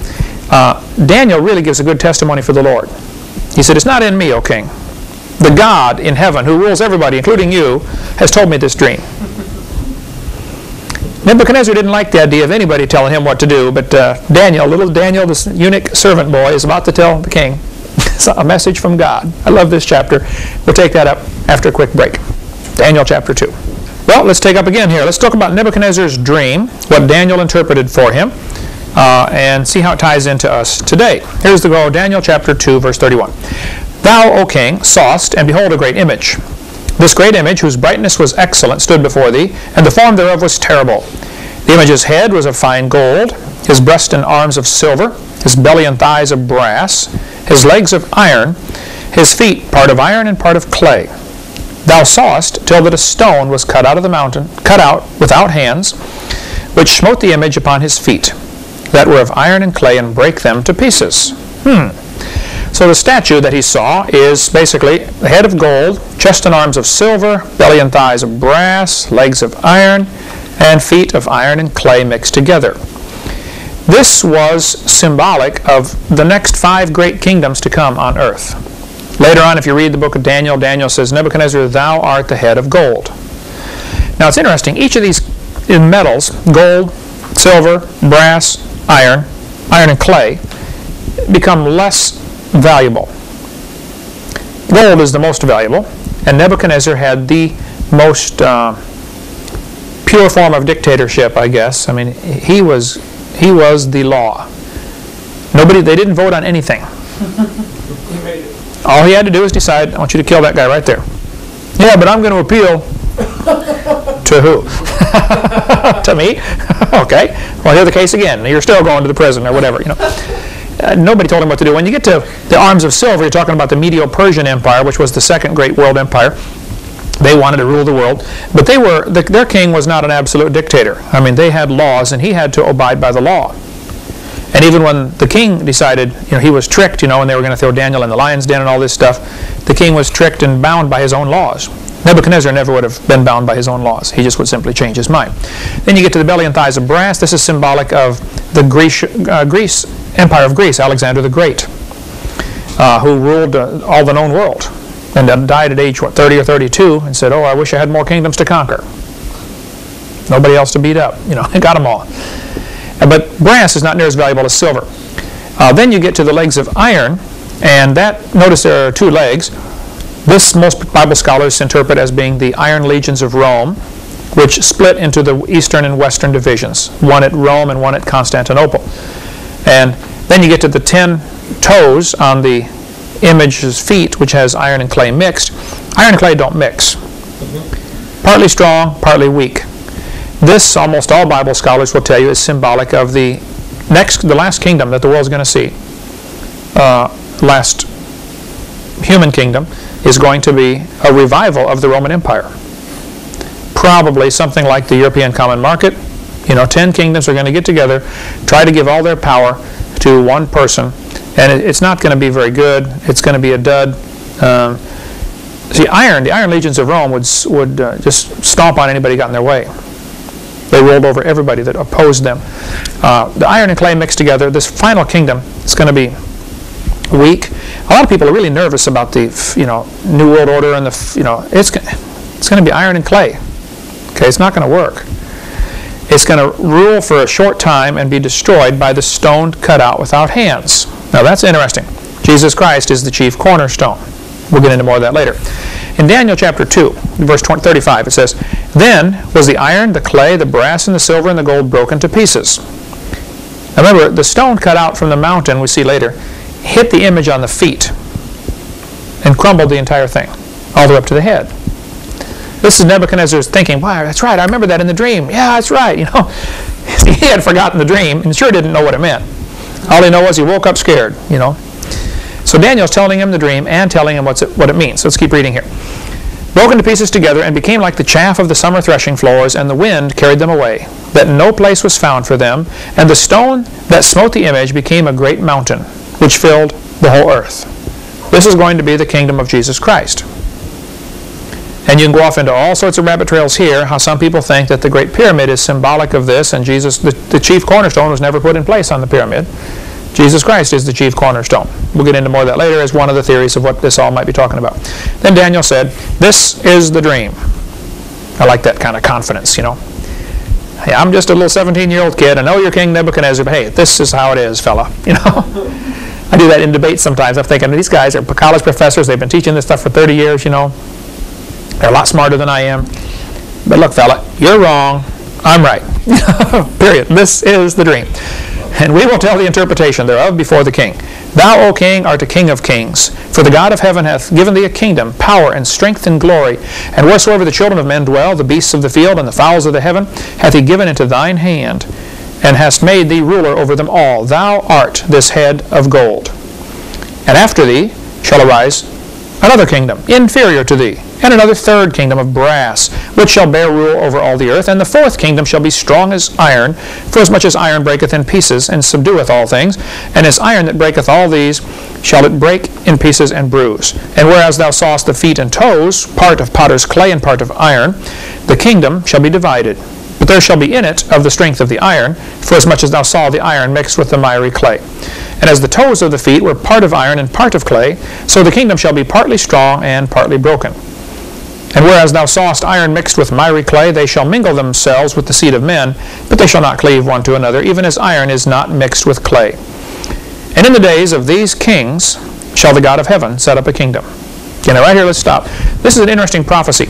Uh, Daniel really gives a good testimony for the Lord. He said, It's not in me, O king. The God in heaven, who rules everybody, including you, has told me this dream. Nebuchadnezzar didn't like the idea of anybody telling him what to do, but uh, Daniel, little Daniel, this eunuch servant boy, is about to tell the king a message from God. I love this chapter. We'll take that up after a quick break. Daniel chapter 2. Well, let's take up again here. Let's talk about Nebuchadnezzar's dream, what Daniel interpreted for him, uh, and see how it ties into us today. Here's the goal, Daniel chapter 2, verse 31. Thou, O king, sawest, and behold a great image. This great image, whose brightness was excellent, stood before thee, and the form thereof was terrible. The image's head was of fine gold, his breast and arms of silver, his belly and thighs of brass, his legs of iron, his feet part of iron and part of clay. Thou sawest till that a stone was cut out of the mountain, cut out without hands, which smote the image upon his feet, that were of iron and clay, and brake them to pieces. Hmm. So the statue that he saw is basically the head of gold, chest and arms of silver, belly and thighs of brass, legs of iron, and feet of iron and clay mixed together. This was symbolic of the next five great kingdoms to come on earth. Later on, if you read the book of Daniel, Daniel says, Nebuchadnezzar, thou art the head of gold. Now it's interesting, each of these metals, gold, silver, brass, iron, iron and clay, become less valuable. Gold is the most valuable, and Nebuchadnezzar had the most uh, pure form of dictatorship, I guess. I mean, he was he was the law. Nobody, they didn't vote on anything. All he had to do was decide, I want you to kill that guy right there. Yeah, but I'm going to appeal to who? to me? okay. Well, here's the case again. You're still going to the prison or whatever, you know. Uh, nobody told him what to do. When you get to the arms of silver, you're talking about the Medo-Persian Empire, which was the second great world empire. They wanted to rule the world, but they were the, their king was not an absolute dictator. I mean, they had laws, and he had to abide by the law. And even when the king decided, you know, he was tricked, you know, and they were going to throw Daniel in the lion's den and all this stuff, the king was tricked and bound by his own laws. Nebuchadnezzar never would have been bound by his own laws. He just would simply change his mind. Then you get to the belly and thighs of brass. This is symbolic of the Greece, uh, Greece Empire of Greece, Alexander the Great, uh, who ruled uh, all the known world and died at age, what, 30 or 32 and said, oh, I wish I had more kingdoms to conquer. Nobody else to beat up. You know, I got them all. But brass is not near as valuable as silver. Uh, then you get to the legs of iron, and that, notice there are two legs. This most Bible scholars interpret as being the iron legions of Rome, which split into the eastern and western divisions, one at Rome and one at Constantinople. And then you get to the ten toes on the image's feet, which has iron and clay mixed. Iron and clay don't mix. Partly strong, partly weak. This, almost all Bible scholars will tell you, is symbolic of the next, the last kingdom that the world is going to see. Uh, last human kingdom is going to be a revival of the Roman Empire. Probably something like the European Common Market. You know, ten kingdoms are going to get together, try to give all their power to one person, and it, it's not going to be very good. It's going to be a dud. Um, see, iron, the Iron Legions of Rome would, would uh, just stomp on anybody got in their way. They rolled over everybody that opposed them. Uh, the iron and clay mixed together, this final kingdom is going to be weak. A lot of people are really nervous about the you know New World Order and the you know it's it's going to be iron and clay. Okay, it's not going to work. It's going to rule for a short time and be destroyed by the stone cut out without hands. Now that's interesting. Jesus Christ is the chief cornerstone. We'll get into more of that later. In Daniel chapter 2, verse 20, 35, it says, Then was the iron, the clay, the brass, and the silver, and the gold broken to pieces. Now remember, the stone cut out from the mountain, we see later, hit the image on the feet and crumbled the entire thing, all the way up to the head. This is Nebuchadnezzar's thinking, wow, that's right, I remember that in the dream. Yeah, that's right, you know. he had forgotten the dream and sure didn't know what it meant. All he knew was he woke up scared, you know. So Daniel's telling him the dream and telling him what's it, what it means. So let's keep reading here. Broken to pieces together and became like the chaff of the summer threshing floors, and the wind carried them away, that no place was found for them. And the stone that smote the image became a great mountain, which filled the whole earth. This is going to be the kingdom of Jesus Christ. And you can go off into all sorts of rabbit trails here, how some people think that the Great Pyramid is symbolic of this, and Jesus, the, the chief cornerstone was never put in place on the pyramid. Jesus Christ is the chief cornerstone. We'll get into more of that later as one of the theories of what this all might be talking about. Then Daniel said, This is the dream. I like that kind of confidence, you know. Hey, I'm just a little 17 year old kid. I know you're King Nebuchadnezzar, but hey, this is how it is, fella. You know? I do that in debates sometimes. I'm thinking, these guys are college professors. They've been teaching this stuff for 30 years, you know. They're a lot smarter than I am. But look, fella, you're wrong. I'm right. Period. This is the dream. And we will tell the interpretation thereof before the king. Thou, O king, art a king of kings. For the God of heaven hath given thee a kingdom, power, and strength, and glory. And wheresoever the children of men dwell, the beasts of the field, and the fowls of the heaven, hath he given into thine hand and hast made thee ruler over them all. Thou art this head of gold. And after thee shall arise another kingdom, inferior to thee, and another third kingdom of brass, which shall bear rule over all the earth. And the fourth kingdom shall be strong as iron, for as much as iron breaketh in pieces, and subdueth all things. And as iron that breaketh all these, shall it break in pieces and bruise. And whereas thou sawest the feet and toes, part of potter's clay and part of iron, the kingdom shall be divided But there shall be in it of the strength of the iron, for as much as thou saw the iron mixed with the miry clay. And as the toes of the feet were part of iron and part of clay, so the kingdom shall be partly strong and partly broken. And whereas thou sawest iron mixed with miry clay, they shall mingle themselves with the seed of men, but they shall not cleave one to another, even as iron is not mixed with clay. And in the days of these kings shall the God of heaven set up a kingdom. Okay, now right here, let's stop. This is an interesting prophecy.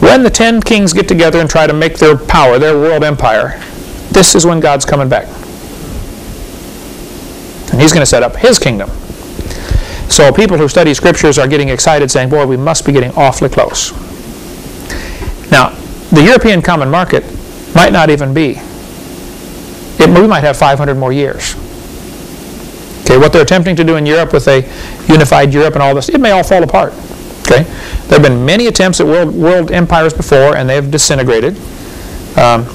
When the ten kings get together and try to make their power, their world empire, this is when God's coming back. And he's going to set up his kingdom. So people who study scriptures are getting excited saying, boy, we must be getting awfully close. Now, the European common market might not even be. It, we might have 500 more years. Okay, what they're attempting to do in Europe with a unified Europe and all this, it may all fall apart. Okay, there have been many attempts at world, world empires before, and they have disintegrated. Um,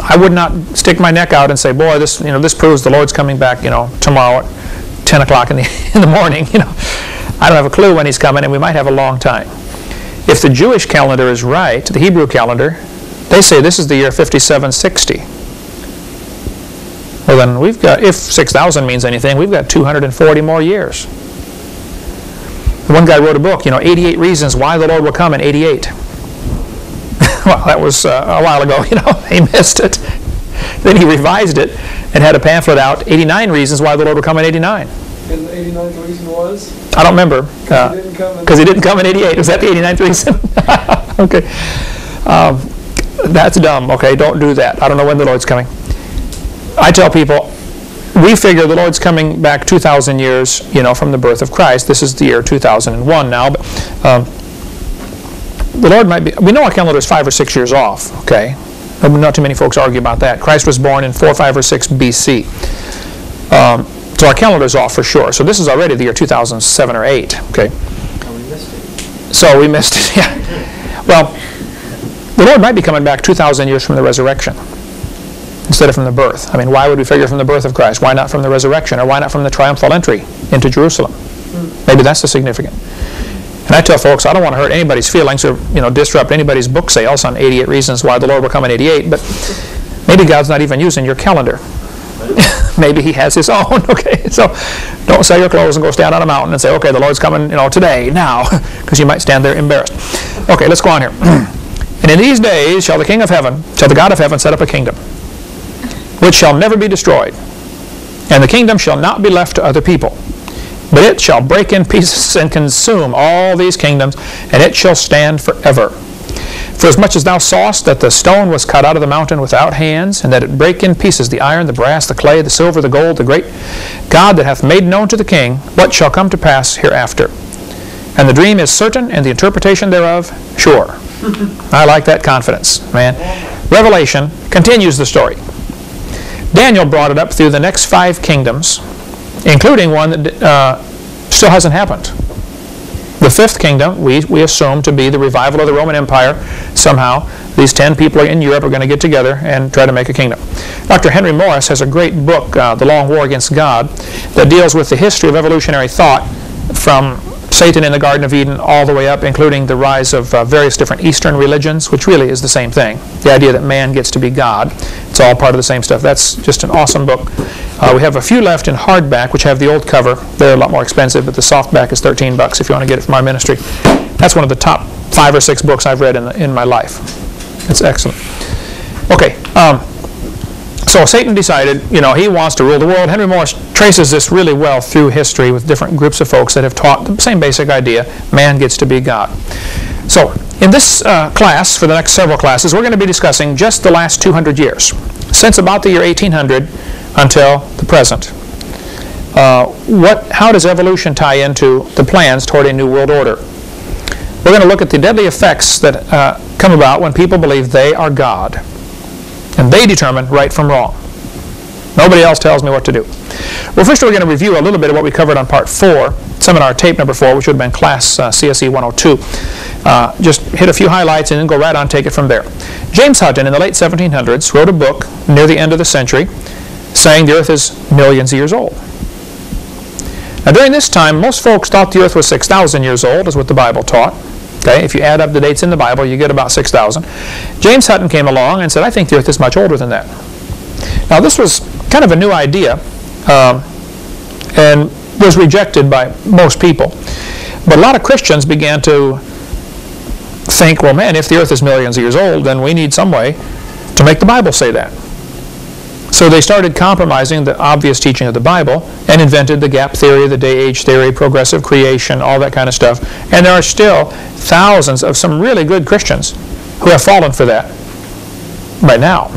I would not stick my neck out and say, "Boy, this you know this proves the Lord's coming back." You know, tomorrow at 10 o'clock in the in the morning. You know, I don't have a clue when He's coming, and we might have a long time. If the Jewish calendar is right, the Hebrew calendar, they say this is the year 5760. Well, then we've got, if 6,000 means anything, we've got 240 more years. One guy wrote a book, you know, 88 reasons why the Lord will come in 88. well, that was uh, a while ago, you know, he missed it. Then he revised it and had a pamphlet out, 89 reasons why the Lord will come in 89. And the 89th reason was? I don't remember. Because he, didn't come in 88. Was that the 89th reason? okay. Um, that's dumb, okay? Don't do that. I don't know when the Lord's coming. I tell people, we figure the Lord's coming back 2,000 years, you know, from the birth of Christ. This is the year 2001 now, but um, the Lord might be. We know our calendar is five or six years off. Okay, not too many folks argue about that. Christ was born in four, five, or six B.C. Um, so our calendar is off for sure. So this is already the year 2007 or eight. Okay. Oh, we missed it. so we missed it. Yeah. Well, the Lord might be coming back 2,000 years from the resurrection instead of from the birth. I mean, why would we figure from the birth of Christ? Why not from the resurrection? Or why not from the triumphal entry into Jerusalem? Maybe that's the significant. And I tell folks, I don't want to hurt anybody's feelings or you know disrupt anybody's book sales on 88 reasons why the Lord will come in 88, but maybe God's not even using your calendar. maybe he has his own. Okay, so don't sell your clothes and go stand on a mountain and say, okay, the Lord's coming, you know, today, now, because you might stand there embarrassed. Okay, let's go on here. and in these days shall the King of heaven, shall the God of heaven set up a kingdom which shall never be destroyed. And the kingdom shall not be left to other people. But it shall break in pieces and consume all these kingdoms, and it shall stand forever. For as much as thou sawest that the stone was cut out of the mountain without hands, and that it brake in pieces the iron, the brass, the clay, the silver, the gold, the great God that hath made known to the king what shall come to pass hereafter. And the dream is certain, and the interpretation thereof sure. I like that confidence, man. Revelation continues the story. Daniel brought it up through the next five kingdoms, including one that uh, still hasn't happened. The fifth kingdom, we, we assume to be the revival of the Roman Empire. Somehow, these ten people in Europe are going to get together and try to make a kingdom. Dr. Henry Morris has a great book, uh, The Long War Against God, that deals with the history of evolutionary thought from Satan in the Garden of Eden all the way up, including the rise of uh, various different Eastern religions, which really is the same thing. The idea that man gets to be God. It's all part of the same stuff. That's just an awesome book. Uh, we have a few left in hardback, which have the old cover. They're a lot more expensive, but the softback is 13 bucks if you want to get it from our ministry. That's one of the top five or six books I've read in, the, in my life. It's excellent. Okay. Um, so Satan decided, you know, he wants to rule the world. Henry Morris traces this really well through history with different groups of folks that have taught the same basic idea man gets to be God. So, in this uh, class, for the next several classes, we're going to be discussing just the last 200 years, since about the year 1800 until the present. Uh, what, how does evolution tie into the plans toward a new world order? We're going to look at the deadly effects that uh, come about when people believe they are God. And they determine right from wrong. Nobody else tells me what to do. Well, first we're going to review a little bit of what we covered on part 4, seminar tape number 4, which would have been class uh, CSE 102. Uh, just hit a few highlights and then go right on take it from there. James Hutton in the late 1700s wrote a book near the end of the century saying the earth is millions of years old. Now during this time, most folks thought the earth was 6,000 years old, is what the Bible taught. Okay, if you add up the dates in the Bible, you get about 6,000. James Hutton came along and said, I think the earth is much older than that. Now, this was kind of a new idea um, and was rejected by most people. But a lot of Christians began to think, well, man, if the earth is millions of years old, then we need some way to make the Bible say that. So they started compromising the obvious teaching of the Bible and invented the gap theory, the day-age theory, progressive creation, all that kind of stuff. And there are still thousands of some really good Christians who have fallen for that right now.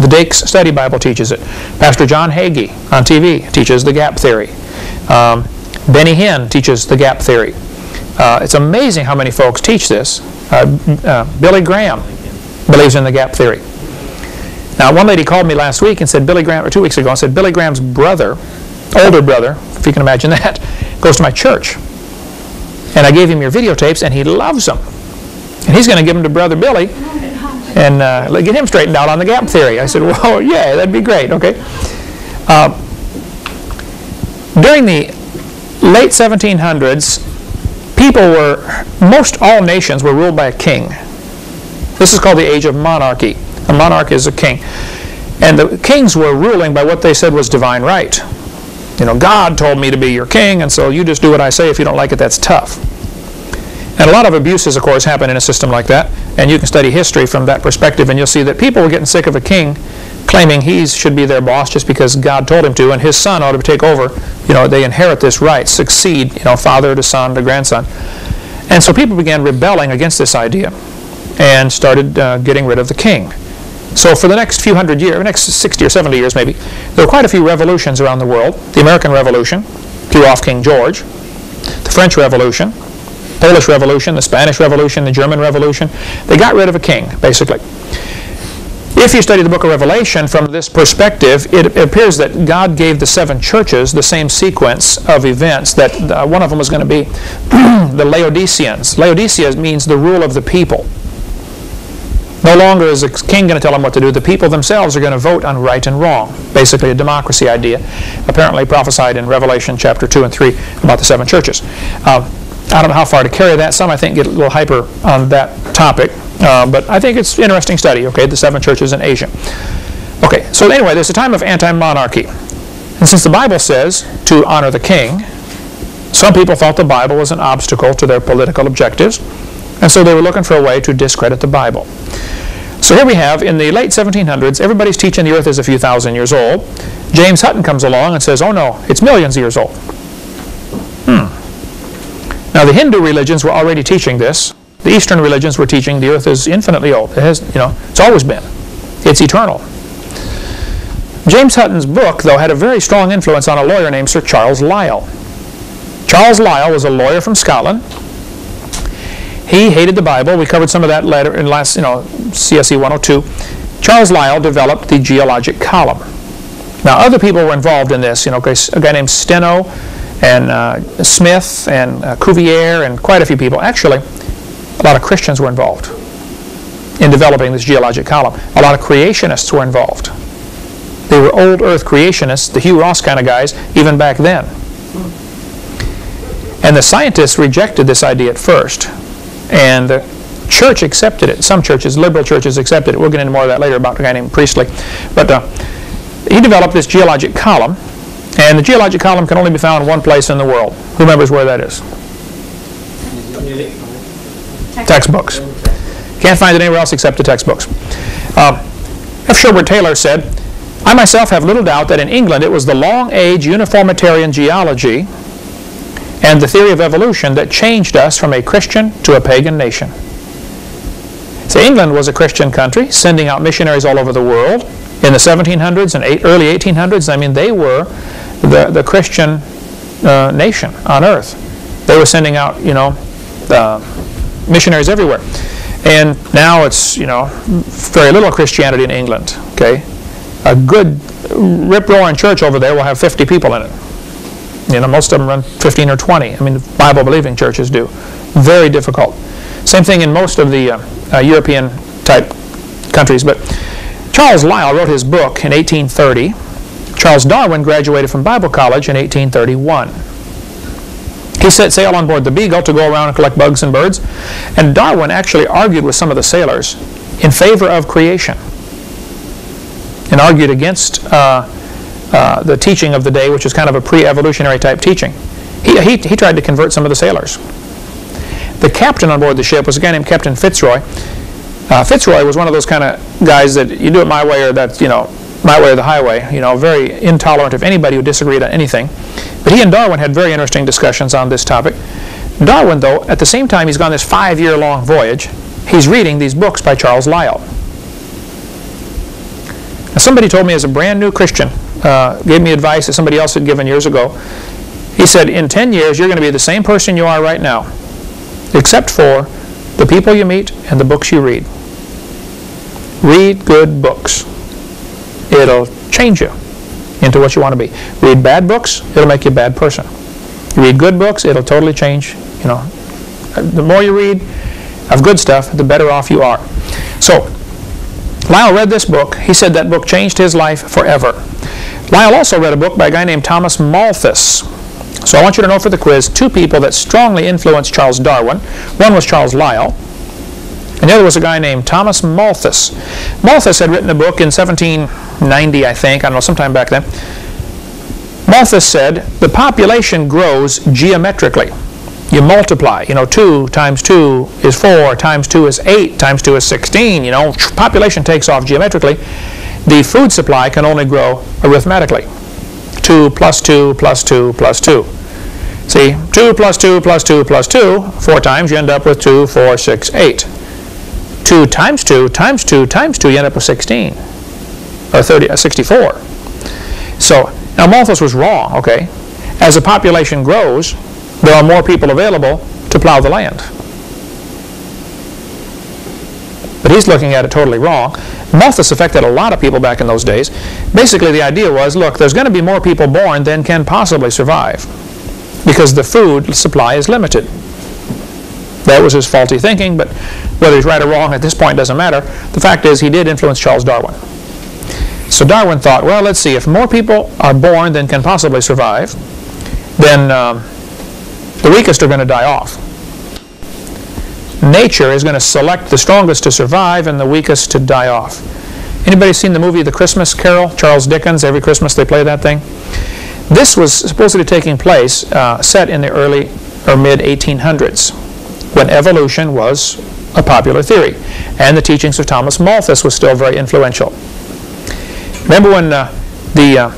The Dake's Study Bible teaches it. Pastor John Hagee on TV teaches the gap theory. Um, Benny Hinn teaches the gap theory. Uh, it's amazing how many folks teach this. Uh, uh, Billy Graham believes in the gap theory. Now, one lady called me last week and said Billy Graham, or two weeks ago, and said Billy Graham's brother, older brother, if you can imagine that, goes to my church. And I gave him your videotapes, and he loves them. And he's going to give them to Brother Billy and uh, get him straightened out on the gap theory. I said, well, yeah, that'd be great, okay. Uh, during the late 1700s, people were, most all nations were ruled by a king. This is called the age of monarchy. A monarch is a king. And the kings were ruling by what they said was divine right. You know, God told me to be your king, and so you just do what I say. If you don't like it, that's tough. And a lot of abuses, of course, happen in a system like that. And you can study history from that perspective, and you'll see that people were getting sick of a king claiming he should be their boss just because God told him to, and his son ought to take over. You know, they inherit this right, succeed, you know, father to son to grandson. And so people began rebelling against this idea and started uh, getting rid of the king. So for the next few hundred years, next 60 or 70 years maybe, there were quite a few revolutions around the world. The American Revolution, threw off King George. The French Revolution, Polish Revolution, the Spanish Revolution, the German Revolution. They got rid of a king, basically. If you study the book of Revelation from this perspective, it appears that God gave the seven churches the same sequence of events that uh, one of them was going to be the Laodiceans. Laodicea means the rule of the people. No longer is the king going to tell them what to do. The people themselves are going to vote on right and wrong. Basically, a democracy idea, apparently prophesied in Revelation chapter 2 and 3 about the seven churches. Uh, I don't know how far to carry that. Some, I think, get a little hyper on that topic. Uh, but I think it's an interesting study, okay, the seven churches in Asia. Okay, so anyway, there's a time of anti-monarchy. And since the Bible says to honor the king, some people thought the Bible was an obstacle to their political objectives. And so they were looking for a way to discredit the Bible. So here we have, in the late 1700s, everybody's teaching the earth is a few thousand years old. James Hutton comes along and says, oh no, it's millions of years old. Hmm. Now the Hindu religions were already teaching this. The Eastern religions were teaching the earth is infinitely old. It has, you know, it's always been. It's eternal. James Hutton's book, though, had a very strong influence on a lawyer named Sir Charles Lyell. Charles Lyell was a lawyer from Scotland he hated the Bible. We covered some of that later in last, you know, CSE 102. Charles Lyell developed the geologic column. Now, other people were involved in this. You know, a guy named Steno and uh, Smith and uh, Cuvier and quite a few people. Actually, a lot of Christians were involved in developing this geologic column. A lot of creationists were involved. They were old earth creationists, the Hugh Ross kind of guys, even back then. And the scientists rejected this idea at first. And the church accepted it. Some churches, liberal churches, accepted it. We'll get into more of that later about a guy named Priestley. But uh, he developed this geologic column, and the geologic column can only be found in one place in the world. Who remembers where that is? Textbooks. Can't find it anywhere else except the textbooks. Uh, F. Sherwood Taylor said, I myself have little doubt that in England it was the long age uniformitarian geology and the theory of evolution that changed us from a Christian to a pagan nation. So England was a Christian country, sending out missionaries all over the world. In the 1700s and early 1800s, I mean, they were the, the Christian uh, nation on earth. They were sending out, you know, uh, missionaries everywhere. And now it's, you know, very little Christianity in England, okay? A good rip-roaring church over there will have 50 people in it. You know, most of them run 15 or 20. I mean, Bible-believing churches do. Very difficult. Same thing in most of the uh, uh, European type countries. But Charles Lyell wrote his book in 1830. Charles Darwin graduated from Bible college in 1831. He set sail on board the Beagle to go around and collect bugs and birds. And Darwin actually argued with some of the sailors in favor of creation and argued against uh, uh, the teaching of the day, which is kind of a pre-evolutionary type teaching. He, he, he tried to convert some of the sailors. The captain on board the ship was a guy named Captain Fitzroy. Uh, Fitzroy was one of those kind of guys that you do it my way or that's, you know, my way or the highway, you know, very intolerant of anybody who disagreed on anything. But he and Darwin had very interesting discussions on this topic. Darwin, though, at the same time he's gone this five-year-long voyage, he's reading these books by Charles Lyell. Now, somebody told me as a brand new Christian, uh, gave me advice that somebody else had given years ago. He said, in 10 years, you're going to be the same person you are right now, except for the people you meet and the books you read. Read good books. It'll change you into what you want to be. Read bad books, it'll make you a bad person. Read good books, it'll totally change, you know. The more you read of good stuff, the better off you are. So, Lyell read this book. He said that book changed his life forever. Lyell also read a book by a guy named Thomas Malthus. So I want you to know for the quiz two people that strongly influenced Charles Darwin. One was Charles Lyell, and the other was a guy named Thomas Malthus. Malthus had written a book in 1790, I think, I don't know, sometime back then. Malthus said, the population grows geometrically. You multiply, you know, 2 times 2 is 4, times 2 is 8, times 2 is 16, you know, population takes off geometrically. The food supply can only grow arithmetically. 2 plus 2 plus 2 plus 2. See, 2 plus 2 plus 2 plus 2, 4 times, you end up with 2, 4, 6, 8. 2 times 2 times 2 times 2, you end up with 16, or 30, uh, 64. So, now Malthus was wrong, okay? As the population grows, there are more people available to plow the land. But he's looking at it totally wrong. Malthus affected a lot of people back in those days. Basically, the idea was, look, there's going to be more people born than can possibly survive because the food supply is limited. That was his faulty thinking, but whether he's right or wrong at this point doesn't matter. The fact is he did influence Charles Darwin. So Darwin thought, well, let's see, if more people are born than can possibly survive, then um, the weakest are going to die off. Nature is going to select the strongest to survive and the weakest to die off. Anybody seen the movie The Christmas Carol? Charles Dickens, every Christmas they play that thing. This was supposedly taking place uh, set in the early or mid 1800s when evolution was a popular theory. And the teachings of Thomas Malthus was still very influential. Remember when uh, the uh,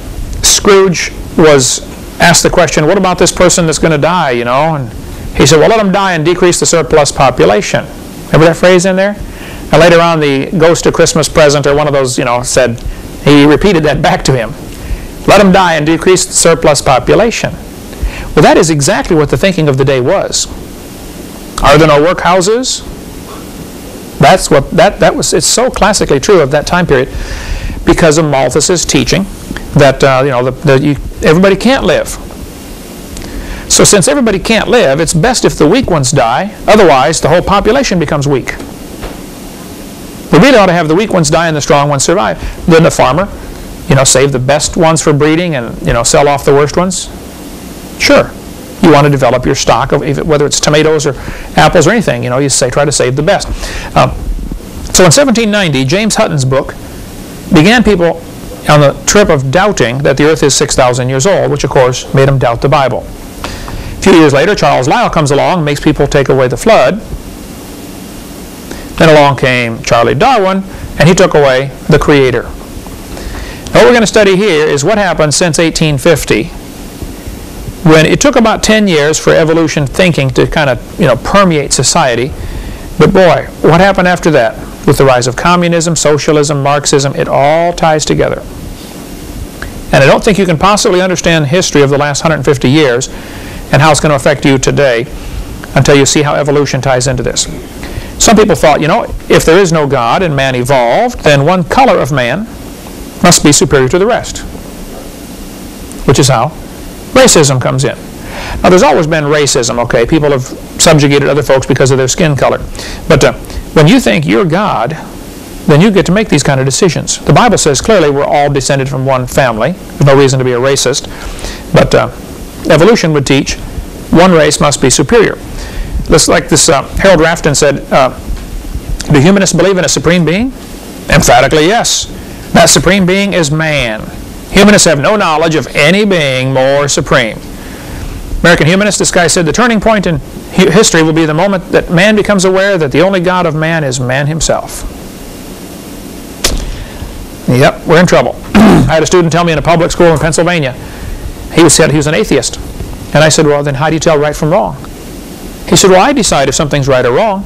Scrooge was asked the question, what about this person that's going to die, you know? And he said, well, let them die and decrease the surplus population. Remember that phrase in there? And later on, the Ghost of Christmas Present, or one of those, you know, said, he repeated that back to him. Let them die and decrease the surplus population. Well, that is exactly what the thinking of the day was. Are there no workhouses? That's what that that was. It's so classically true of that time period because of Malthus's teaching that uh, you know the, you, everybody can't live. So since everybody can't live, it's best if the weak ones die. Otherwise, the whole population becomes weak. We really ought to have the weak ones die and the strong ones survive. Then the farmer, you know, save the best ones for breeding and you know sell off the worst ones. Sure, you want to develop your stock of whether it's tomatoes or apples or anything. You know, you say try to save the best. Um, so in 1790, James Hutton's book began people on the trip of doubting that the earth is 6,000 years old, which of course made them doubt the Bible. A few years later, Charles Lyell comes along, makes people take away the flood. Then along came Charlie Darwin, and he took away the Creator. What we're going to study here is what happened since 1850 when it took about 10 years for evolution thinking to kind of you know permeate society but boy what happened after that? With the rise of communism socialism marxism it all ties together. And i don't think you can possibly understand history of the last 150 years and how it's going to affect you today until you see how evolution ties into this. Some people thought you know if there is no god and man evolved then one color of man must be superior to the rest which is how racism comes in. Now, there's always been racism, okay? People have subjugated other folks because of their skin color. But uh, when you think you're God, then you get to make these kind of decisions. The Bible says clearly we're all descended from one family. There's no reason to be a racist. But uh, evolution would teach one race must be superior. Looks like this uh, Harold Rafton said, uh, do humanists believe in a supreme being? Emphatically, yes. That supreme being is man. Humanists have no knowledge of any being more supreme. American humanist, this guy said, the turning point in history will be the moment that man becomes aware that the only God of man is man himself. Yep, we're in trouble. I had a student tell me in a public school in Pennsylvania, he said he was an atheist. And I said, well, then how do you tell right from wrong? He said, well, I decide if something's right or wrong.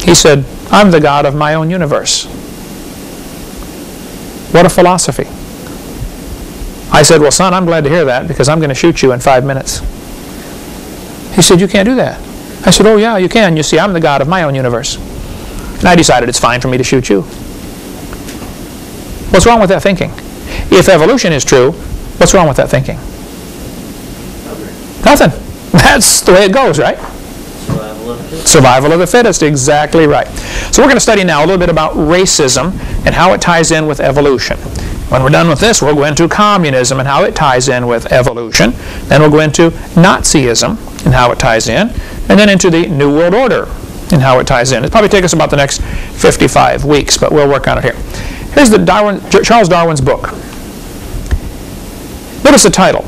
He said, I'm the God of my own universe. What a philosophy. I said, well, son, I'm glad to hear that because I'm going to shoot you in five minutes. He said, you can't do that. I said, oh, yeah, you can. You see, I'm the God of my own universe. And I decided it's fine for me to shoot you. What's wrong with that thinking? If evolution is true, what's wrong with that thinking? Nothing. That's the way it goes, right? Survival of the fittest. Survival of the fittest, exactly right. So we're going to study now a little bit about racism and how it ties in with evolution. When we're done with this, we'll go into communism and how it ties in with evolution. Then we'll go into Nazism and how it ties in. And then into the New World Order and how it ties in. It'll probably take us about the next 55 weeks, but we'll work on it here. Here's the Darwin, Charles Darwin's book. Notice the title,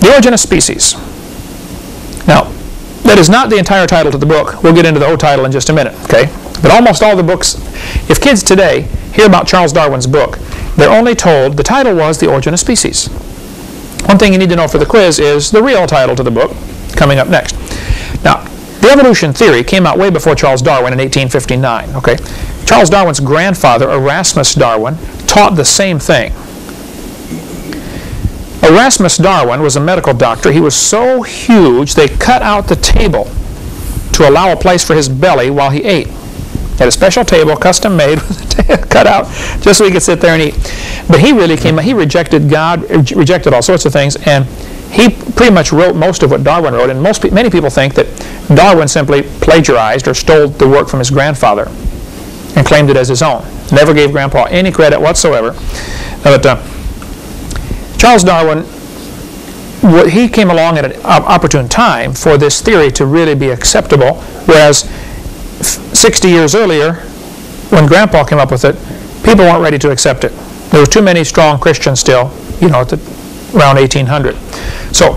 The Origin of Species. Now, that is not the entire title to the book. We'll get into the whole title in just a minute, okay? But almost all the books, if kids today hear about Charles Darwin's book, they're only told the title was The Origin of Species. One thing you need to know for the quiz is the real title to the book, coming up next. Now, the evolution theory came out way before Charles Darwin in 1859, okay? Charles Darwin's grandfather, Erasmus Darwin, taught the same thing. Erasmus Darwin was a medical doctor. He was so huge they cut out the table to allow a place for his belly while he ate. He had a special table, custom made, cut out, just so he could sit there and eat. But he really came, he rejected God, rejected all sorts of things, and he pretty much wrote most of what Darwin wrote. And most, many people think that Darwin simply plagiarized or stole the work from his grandfather and claimed it as his own. Never gave Grandpa any credit whatsoever. But uh, Charles Darwin, he came along at an opportune time for this theory to really be acceptable, whereas 60 years earlier, when Grandpa came up with it, people weren't ready to accept it. There were too many strong Christians still, you know, the, around 1800. So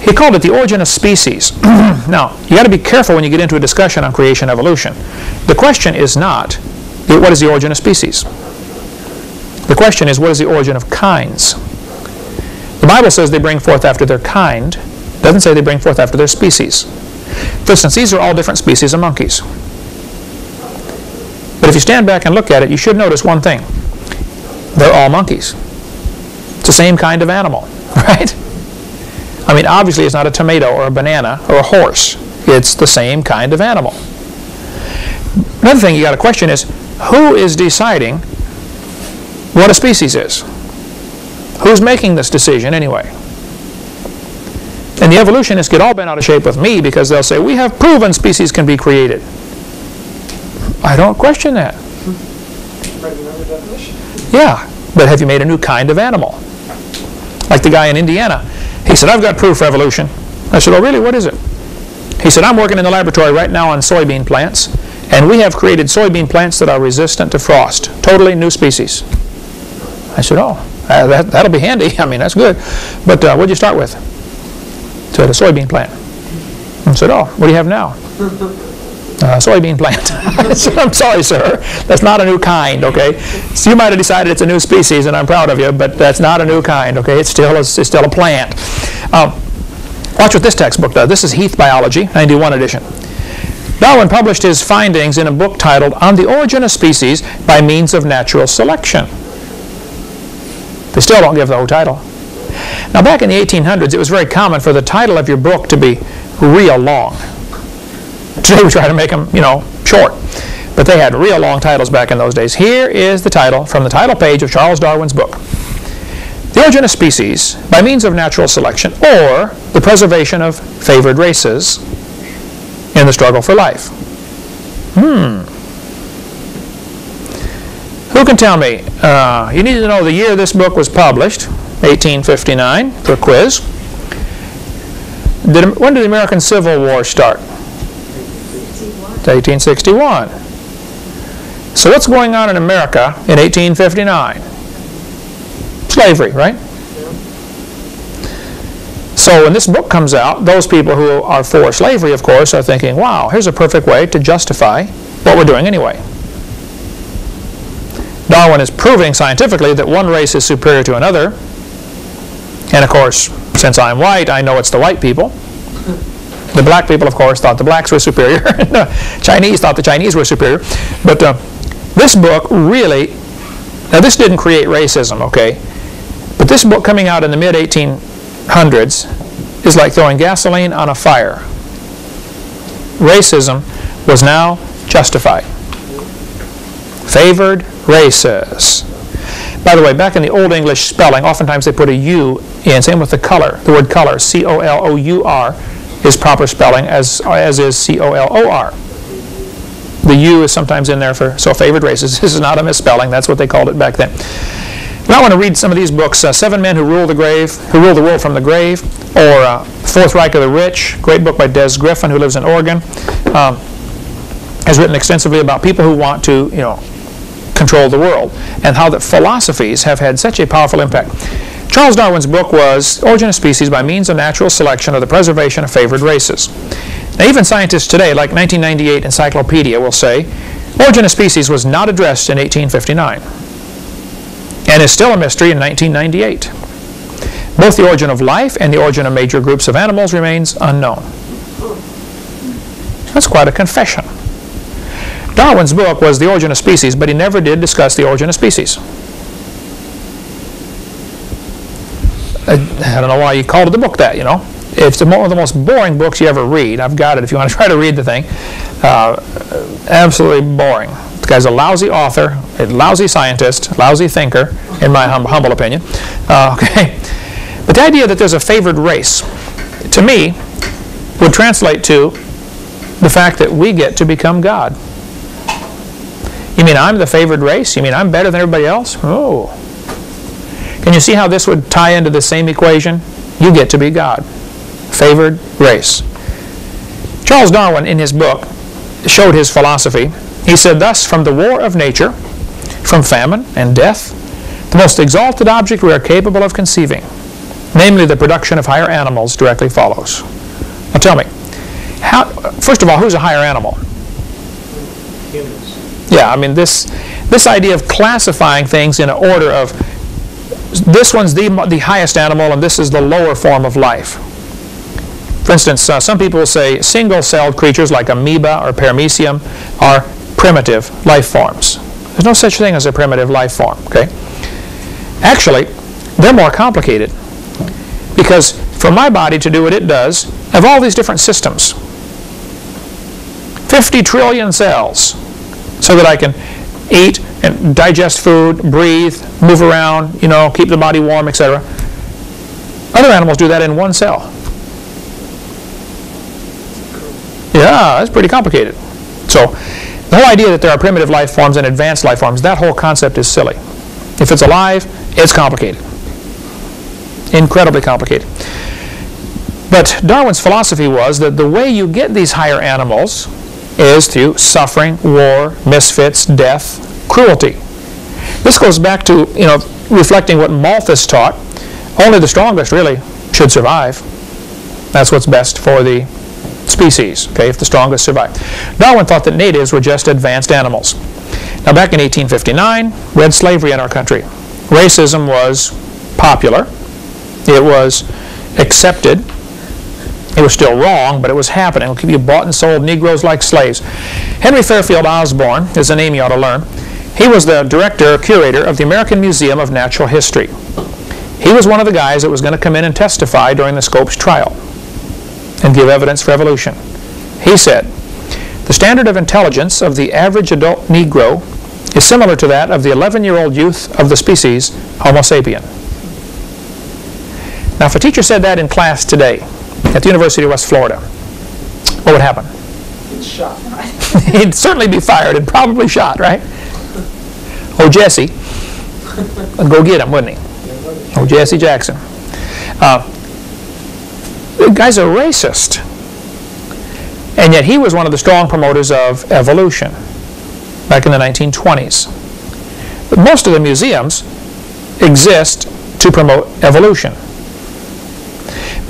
he called it the origin of species. now, you got to be careful when you get into a discussion on creation evolution. The question is not, what is the origin of species? The question is, what is the origin of kinds? The Bible says they bring forth after their kind. It doesn't say they bring forth after their species. For instance, these are all different species of monkeys. But if you stand back and look at it, you should notice one thing. They're all monkeys. It's the same kind of animal, right? I mean, obviously it's not a tomato or a banana or a horse. It's the same kind of animal. Another thing you got to question is, who is deciding what a species is? Who's making this decision anyway? And the evolutionists get all bent out of shape with me because they'll say, we have proven species can be created. I don't question that. Yeah, but have you made a new kind of animal? Like the guy in Indiana. He said, I've got proof for evolution. I said, oh really, what is it? He said, I'm working in the laboratory right now on soybean plants, and we have created soybean plants that are resistant to frost. Totally new species. I said, oh, uh, that, that'll be handy. I mean, that's good. But uh, what'd you start with? So a soybean plant. I said, oh, what do you have now? Uh, soybean plant. said, I'm sorry, sir. That's not a new kind, okay? So you might have decided it's a new species, and I'm proud of you, but that's not a new kind, okay? It's still a, it's still a plant. Um, watch what this textbook does. This is Heath Biology, 91 edition. Darwin published his findings in a book titled On the Origin of Species by Means of Natural Selection. They still don't give the whole title. Now back in the 1800s, it was very common for the title of your book to be real long. Today we try to make them, you know, short. But they had real long titles back in those days. Here is the title from the title page of Charles Darwin's book. The Origin of Species by means of natural selection or the preservation of favored races in the struggle for life. Hmm. Who can tell me? Uh, you need to know the year this book was published, 1859, for quiz. Did, when did the American Civil War start? 1861. So what's going on in America in 1859? Slavery, right? So when this book comes out, those people who are for slavery, of course, are thinking, wow, here's a perfect way to justify what we're doing anyway. Darwin is proving scientifically that one race is superior to another. And of course, since I'm white, I know it's the white people. The black people, of course, thought the blacks were superior. the Chinese thought the Chinese were superior. But uh, this book really, now this didn't create racism, okay? But this book coming out in the mid 1800s is like throwing gasoline on a fire. Racism was now justified. Favored races. By the way, back in the Old English spelling, oftentimes they put a U in. Same with the color. The word color, C-O-L-O-U-R, is proper spelling, as, as is C-O-L-O-R. The U is sometimes in there for so favored races. This is not a misspelling. That's what they called it back then. Now I want to read some of these books. Uh, Seven Men Who Rule the Grave, Who Rule the World from the Grave, or uh, Fourth Reich of the Rich, great book by Des Griffin, who lives in Oregon. Um, has written extensively about people who want to, you know, control the world, and how that philosophies have had such a powerful impact. Charles Darwin's book was Origin of Species by Means of Natural Selection or the Preservation of Favored Races. Now, even scientists today, like 1998 Encyclopedia, will say Origin of Species was not addressed in 1859 and is still a mystery in 1998. Both the origin of life and the origin of major groups of animals remains unknown. That's quite a confession. Darwin's book was The Origin of Species, but he never did discuss the origin of species. I, don't know why he called it the book that, you know. It's one of the most boring books you ever read. I've got it if you want to try to read the thing. Uh, absolutely boring. The guy's a lousy author, a lousy scientist, lousy thinker, in my hum humble opinion. Uh, okay. But the idea that there's a favored race, to me, would translate to the fact that we get to become God. You mean I'm the favored race? You mean I'm better than everybody else? Oh. Can you see how this would tie into the same equation? You get to be God. Favored race. Charles Darwin, in his book, showed his philosophy. He said, Thus, from the war of nature, from famine and death, the most exalted object we are capable of conceiving, namely the production of higher animals, directly follows. Now tell me, how, first of all, who's a higher animal? Yeah, I mean, this, this idea of classifying things in an order of this one's the, the highest animal and this is the lower form of life. For instance, uh, some people say single-celled creatures like amoeba or paramecium are primitive life forms. There's no such thing as a primitive life form, okay? Actually, they're more complicated because for my body to do what it does, I have all these different systems. 50 trillion cells so that I can eat and digest food, breathe, move around, you know, keep the body warm, etc. Other animals do that in one cell. Yeah, that's pretty complicated. So the whole idea that there are primitive life forms and advanced life forms, that whole concept is silly. If it's alive, it's complicated. Incredibly complicated. But Darwin's philosophy was that the way you get these higher animals is through suffering, war, misfits, death, cruelty. This goes back to, you know, reflecting what Malthus taught. Only the strongest really should survive. That's what's best for the species, okay, if the strongest survive. Darwin thought that natives were just advanced animals. Now back in 1859, we had slavery in our country. Racism was popular. It was accepted. It was still wrong, but it was happening. You bought and sold Negroes like slaves. Henry Fairfield Osborn is a name you ought to learn. He was the director, curator of the American Museum of Natural History. He was one of the guys that was going to come in and testify during the Scopes trial and give evidence for evolution. He said, the standard of intelligence of the average adult Negro is similar to that of the 11-year-old youth of the species Homo sapien. Now, if a teacher said that in class today at the University of West Florida, what would happen? It's shot. He'd certainly be fired and probably shot, right? Oh, Jesse. Go get him, wouldn't he? Oh, Jesse Jackson. Uh, The guy's a racist. And yet he was one of the strong promoters of evolution back in the 1920s. But most of the museums exist to promote evolution.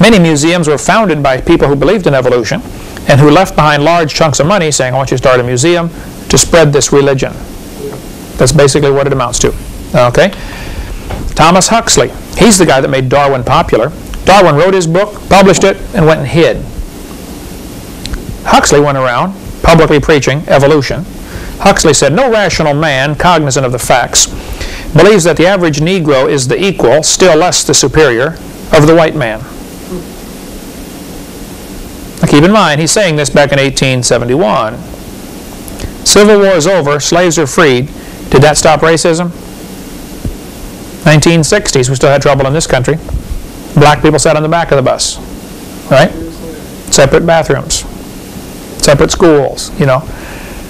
Many museums were founded by people who believed in evolution and who left behind large chunks of money saying, I want you to start a museum to spread this religion. That's basically what it amounts to. Okay? Thomas Huxley, he's the guy that made Darwin popular. Darwin wrote his book, published it, and went and hid. Huxley went around publicly preaching evolution. Huxley said, No rational man, cognizant of the facts, believes that the average Negro is the equal, still less the superior, of the white man. Keep in mind, he's saying this back in 1871. Civil War is over, slaves are freed. Did that stop racism? 1960s, we still had trouble in this country. Black people sat on the back of the bus, right? Separate bathrooms, separate schools, you know,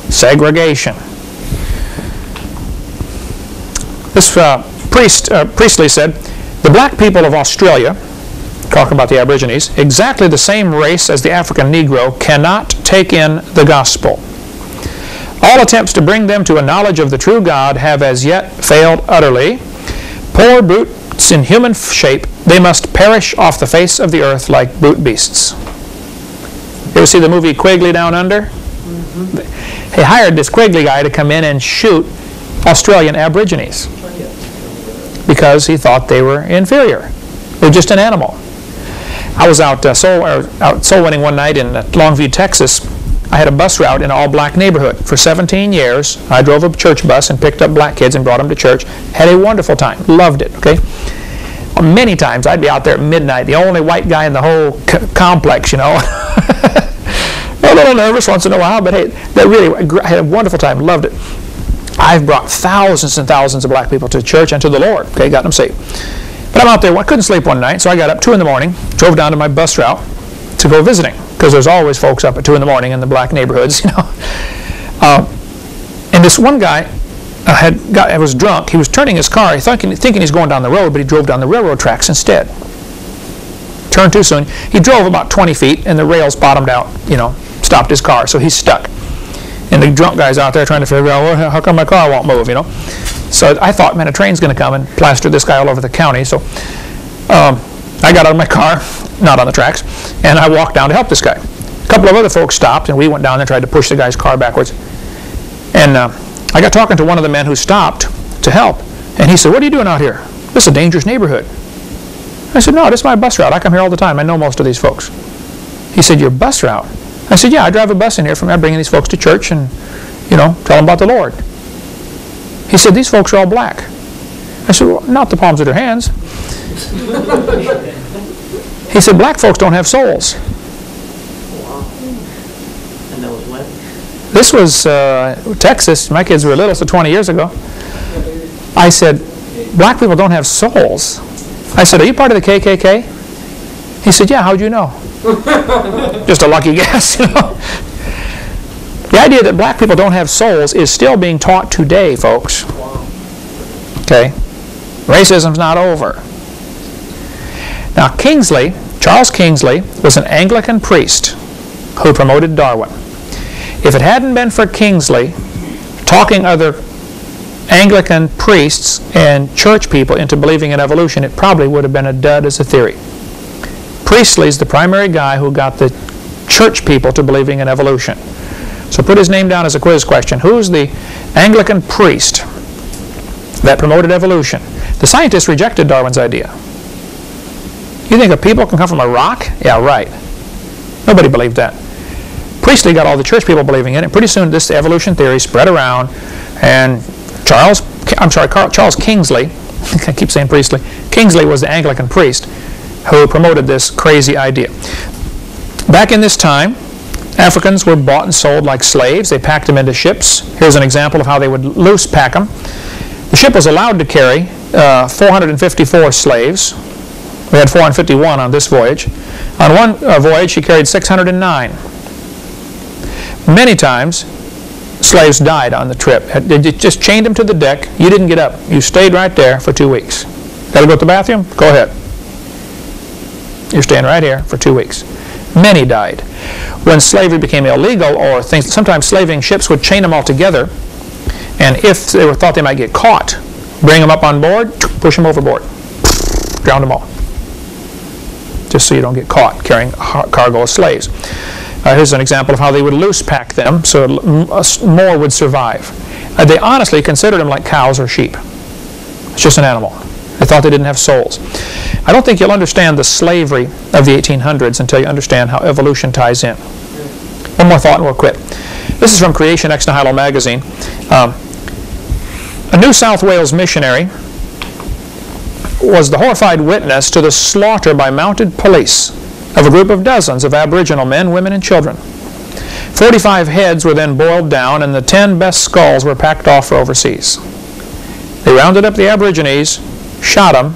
segregation. This uh, priest, uh, Priestley said, the black people of Australia, talking about the Aborigines, exactly the same race as the African Negro, cannot take in the gospel. All attempts to bring them to a knowledge of the true God have as yet failed utterly. Poor brutes in human shape, they must perish off the face of the earth like brute beasts. You ever see the movie Quigley Down Under? Mm-hmm. They hired this Quigley guy to come in and shoot Australian Aborigines because he thought they were inferior. They're just an animal. I was out uh, soul, out soul winning one night in uh, Longview, Texas. I had a bus route in an all-black neighborhood. For 17 years, I drove a church bus and picked up black kids and brought them to church. Had a wonderful time. Loved it, okay? Many times I'd be out there at midnight, the only white guy in the whole complex, you know. a little nervous once in a while, but hey, that really, I had a wonderful time. Loved it. I've brought thousands and thousands of black people to church and to the Lord, okay, got them saved. But I'm out there, I couldn't sleep one night, so I got up 2 in the morning, drove down to my bus route to go visiting, because there's always folks up at 2 in the morning in the black neighborhoods, you know. Uh, and this one guy uh, had got, was drunk. He was turning his car, thinking, thinking he's going down the road, but he drove down the railroad tracks instead. Turned too soon. He drove about 20 feet, and the rails bottomed out, you know, stopped his car, so he's stuck. And the drunk guy's out there trying to figure out, well, how come my car won't move, you know? So I thought, man, a train's going to come and plaster this guy all over the county. So um, I got out of my car, not on the tracks, and I walked down to help this guy. A couple of other folks stopped, and we went down and tried to push the guy's car backwards. And uh, I got talking to one of the men who stopped to help, and he said, what are you doing out here? This is a dangerous neighborhood. I said, no, this is my bus route. I come here all the time. I know most of these folks. He said, your bus route? I said, yeah, I drive a bus in here from bringing these folks to church and, you know, tell them about the Lord. He said, these folks are all black. I said, well, not the palms of their hands. he said, black folks don't have souls. This was uh, Texas. My kids were little, so 20 years ago. I said, black people don't have souls. I said, are you part of the KKK? He said, yeah, how'd you know? Just a lucky guess, you know. The idea that black people don't have souls is still being taught today, folks. Okay? Racism's not over. Now, Kingsley, Charles Kingsley, was an Anglican priest who promoted Darwin. If it hadn't been for Kingsley talking other Anglican priests and church people into believing in evolution, it probably would have been a dud as a theory. Priestley's the primary guy who got the church people to believing in evolution. So put his name down as a quiz question. Who's the Anglican priest that promoted evolution? The scientists rejected Darwin's idea. You think a people can come from a rock? Yeah, right. Nobody believed that. Priestley got all the church people believing in it. Pretty soon this evolution theory spread around and Charles, I'm sorry, Charles Kingsley, I keep saying Priestley, Kingsley was the Anglican priest who promoted this crazy idea. Back in this time, Africans were bought and sold like slaves. They packed them into ships. Here's an example of how they would loose pack them. The ship was allowed to carry uh, 454 slaves. We had 451 on this voyage. On one uh, voyage, she carried 609. Many times, slaves died on the trip. They just chained them to the deck. You didn't get up. You stayed right there for two weeks. Got to go to the bathroom? Go ahead. You're staying right here for two weeks. Many died. When slavery became illegal, or things, sometimes slaving ships would chain them all together, and if they were thought they might get caught, bring them up on board, push them overboard, drown them all, just so you don't get caught carrying a cargo of slaves. Uh, here's an example of how they would loose pack them so more would survive. Uh, they honestly considered them like cows or sheep. It's just an animal. They thought they didn't have souls. I don't think you'll understand the slavery of the 1800s until you understand how evolution ties in. One more thought and we'll quit. This is from Creation Ex Nihilo magazine. Um, a New South Wales missionary was the horrified witness to the slaughter by mounted police of a group of dozens of Aboriginal men, women, and children. 45 heads were then boiled down, and the 10 best skulls were packed off for overseas. They rounded up the Aborigines, shot them,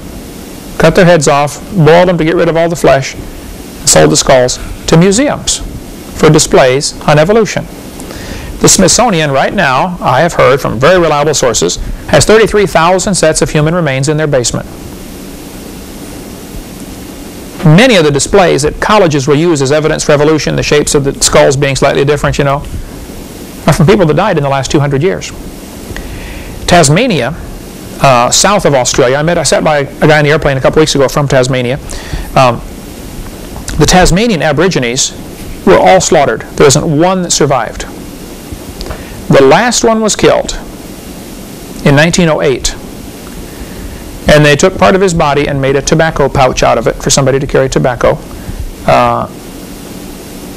cut their heads off, boiled them to get rid of all the flesh, and sold the skulls to museums for displays on evolution. The Smithsonian, right now, I have heard from very reliable sources, has 33,000 sets of human remains in their basement. Many of the displays that colleges will use as evidence for evolution, the shapes of the skulls being slightly different, you know, are from people that died in the last 200 years. Tasmania, uh, south of Australia, I met, I sat by a guy in the airplane a couple weeks ago from Tasmania. Um, the Tasmanian Aborigines were all slaughtered. There isn't one that survived. The last one was killed in 1908. And they took part of his body and made a tobacco pouch out of it for somebody to carry tobacco. Uh,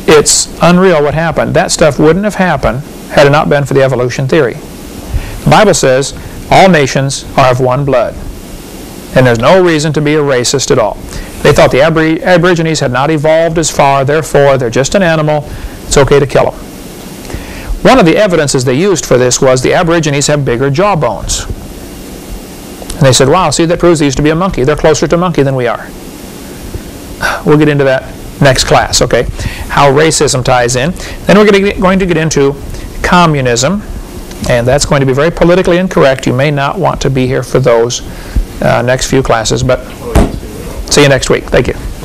it's unreal what happened. That stuff wouldn't have happened had it not been for the evolution theory. The Bible says all nations are of one blood. And there's no reason to be a racist at all. They thought the Abri- Aborigines had not evolved as far, therefore they're just an animal. It's okay to kill them. One of the evidences they used for this was the Aborigines have bigger jawbones. And they said, wow, see, that proves they used to be a monkey. They're closer to monkey than we are. We'll get into that next class, okay? How racism ties in. Then we're going to get into communism, and that's going to be very politically incorrect. You may not want to be here for those uh, next few classes, but see you next week. Thank you.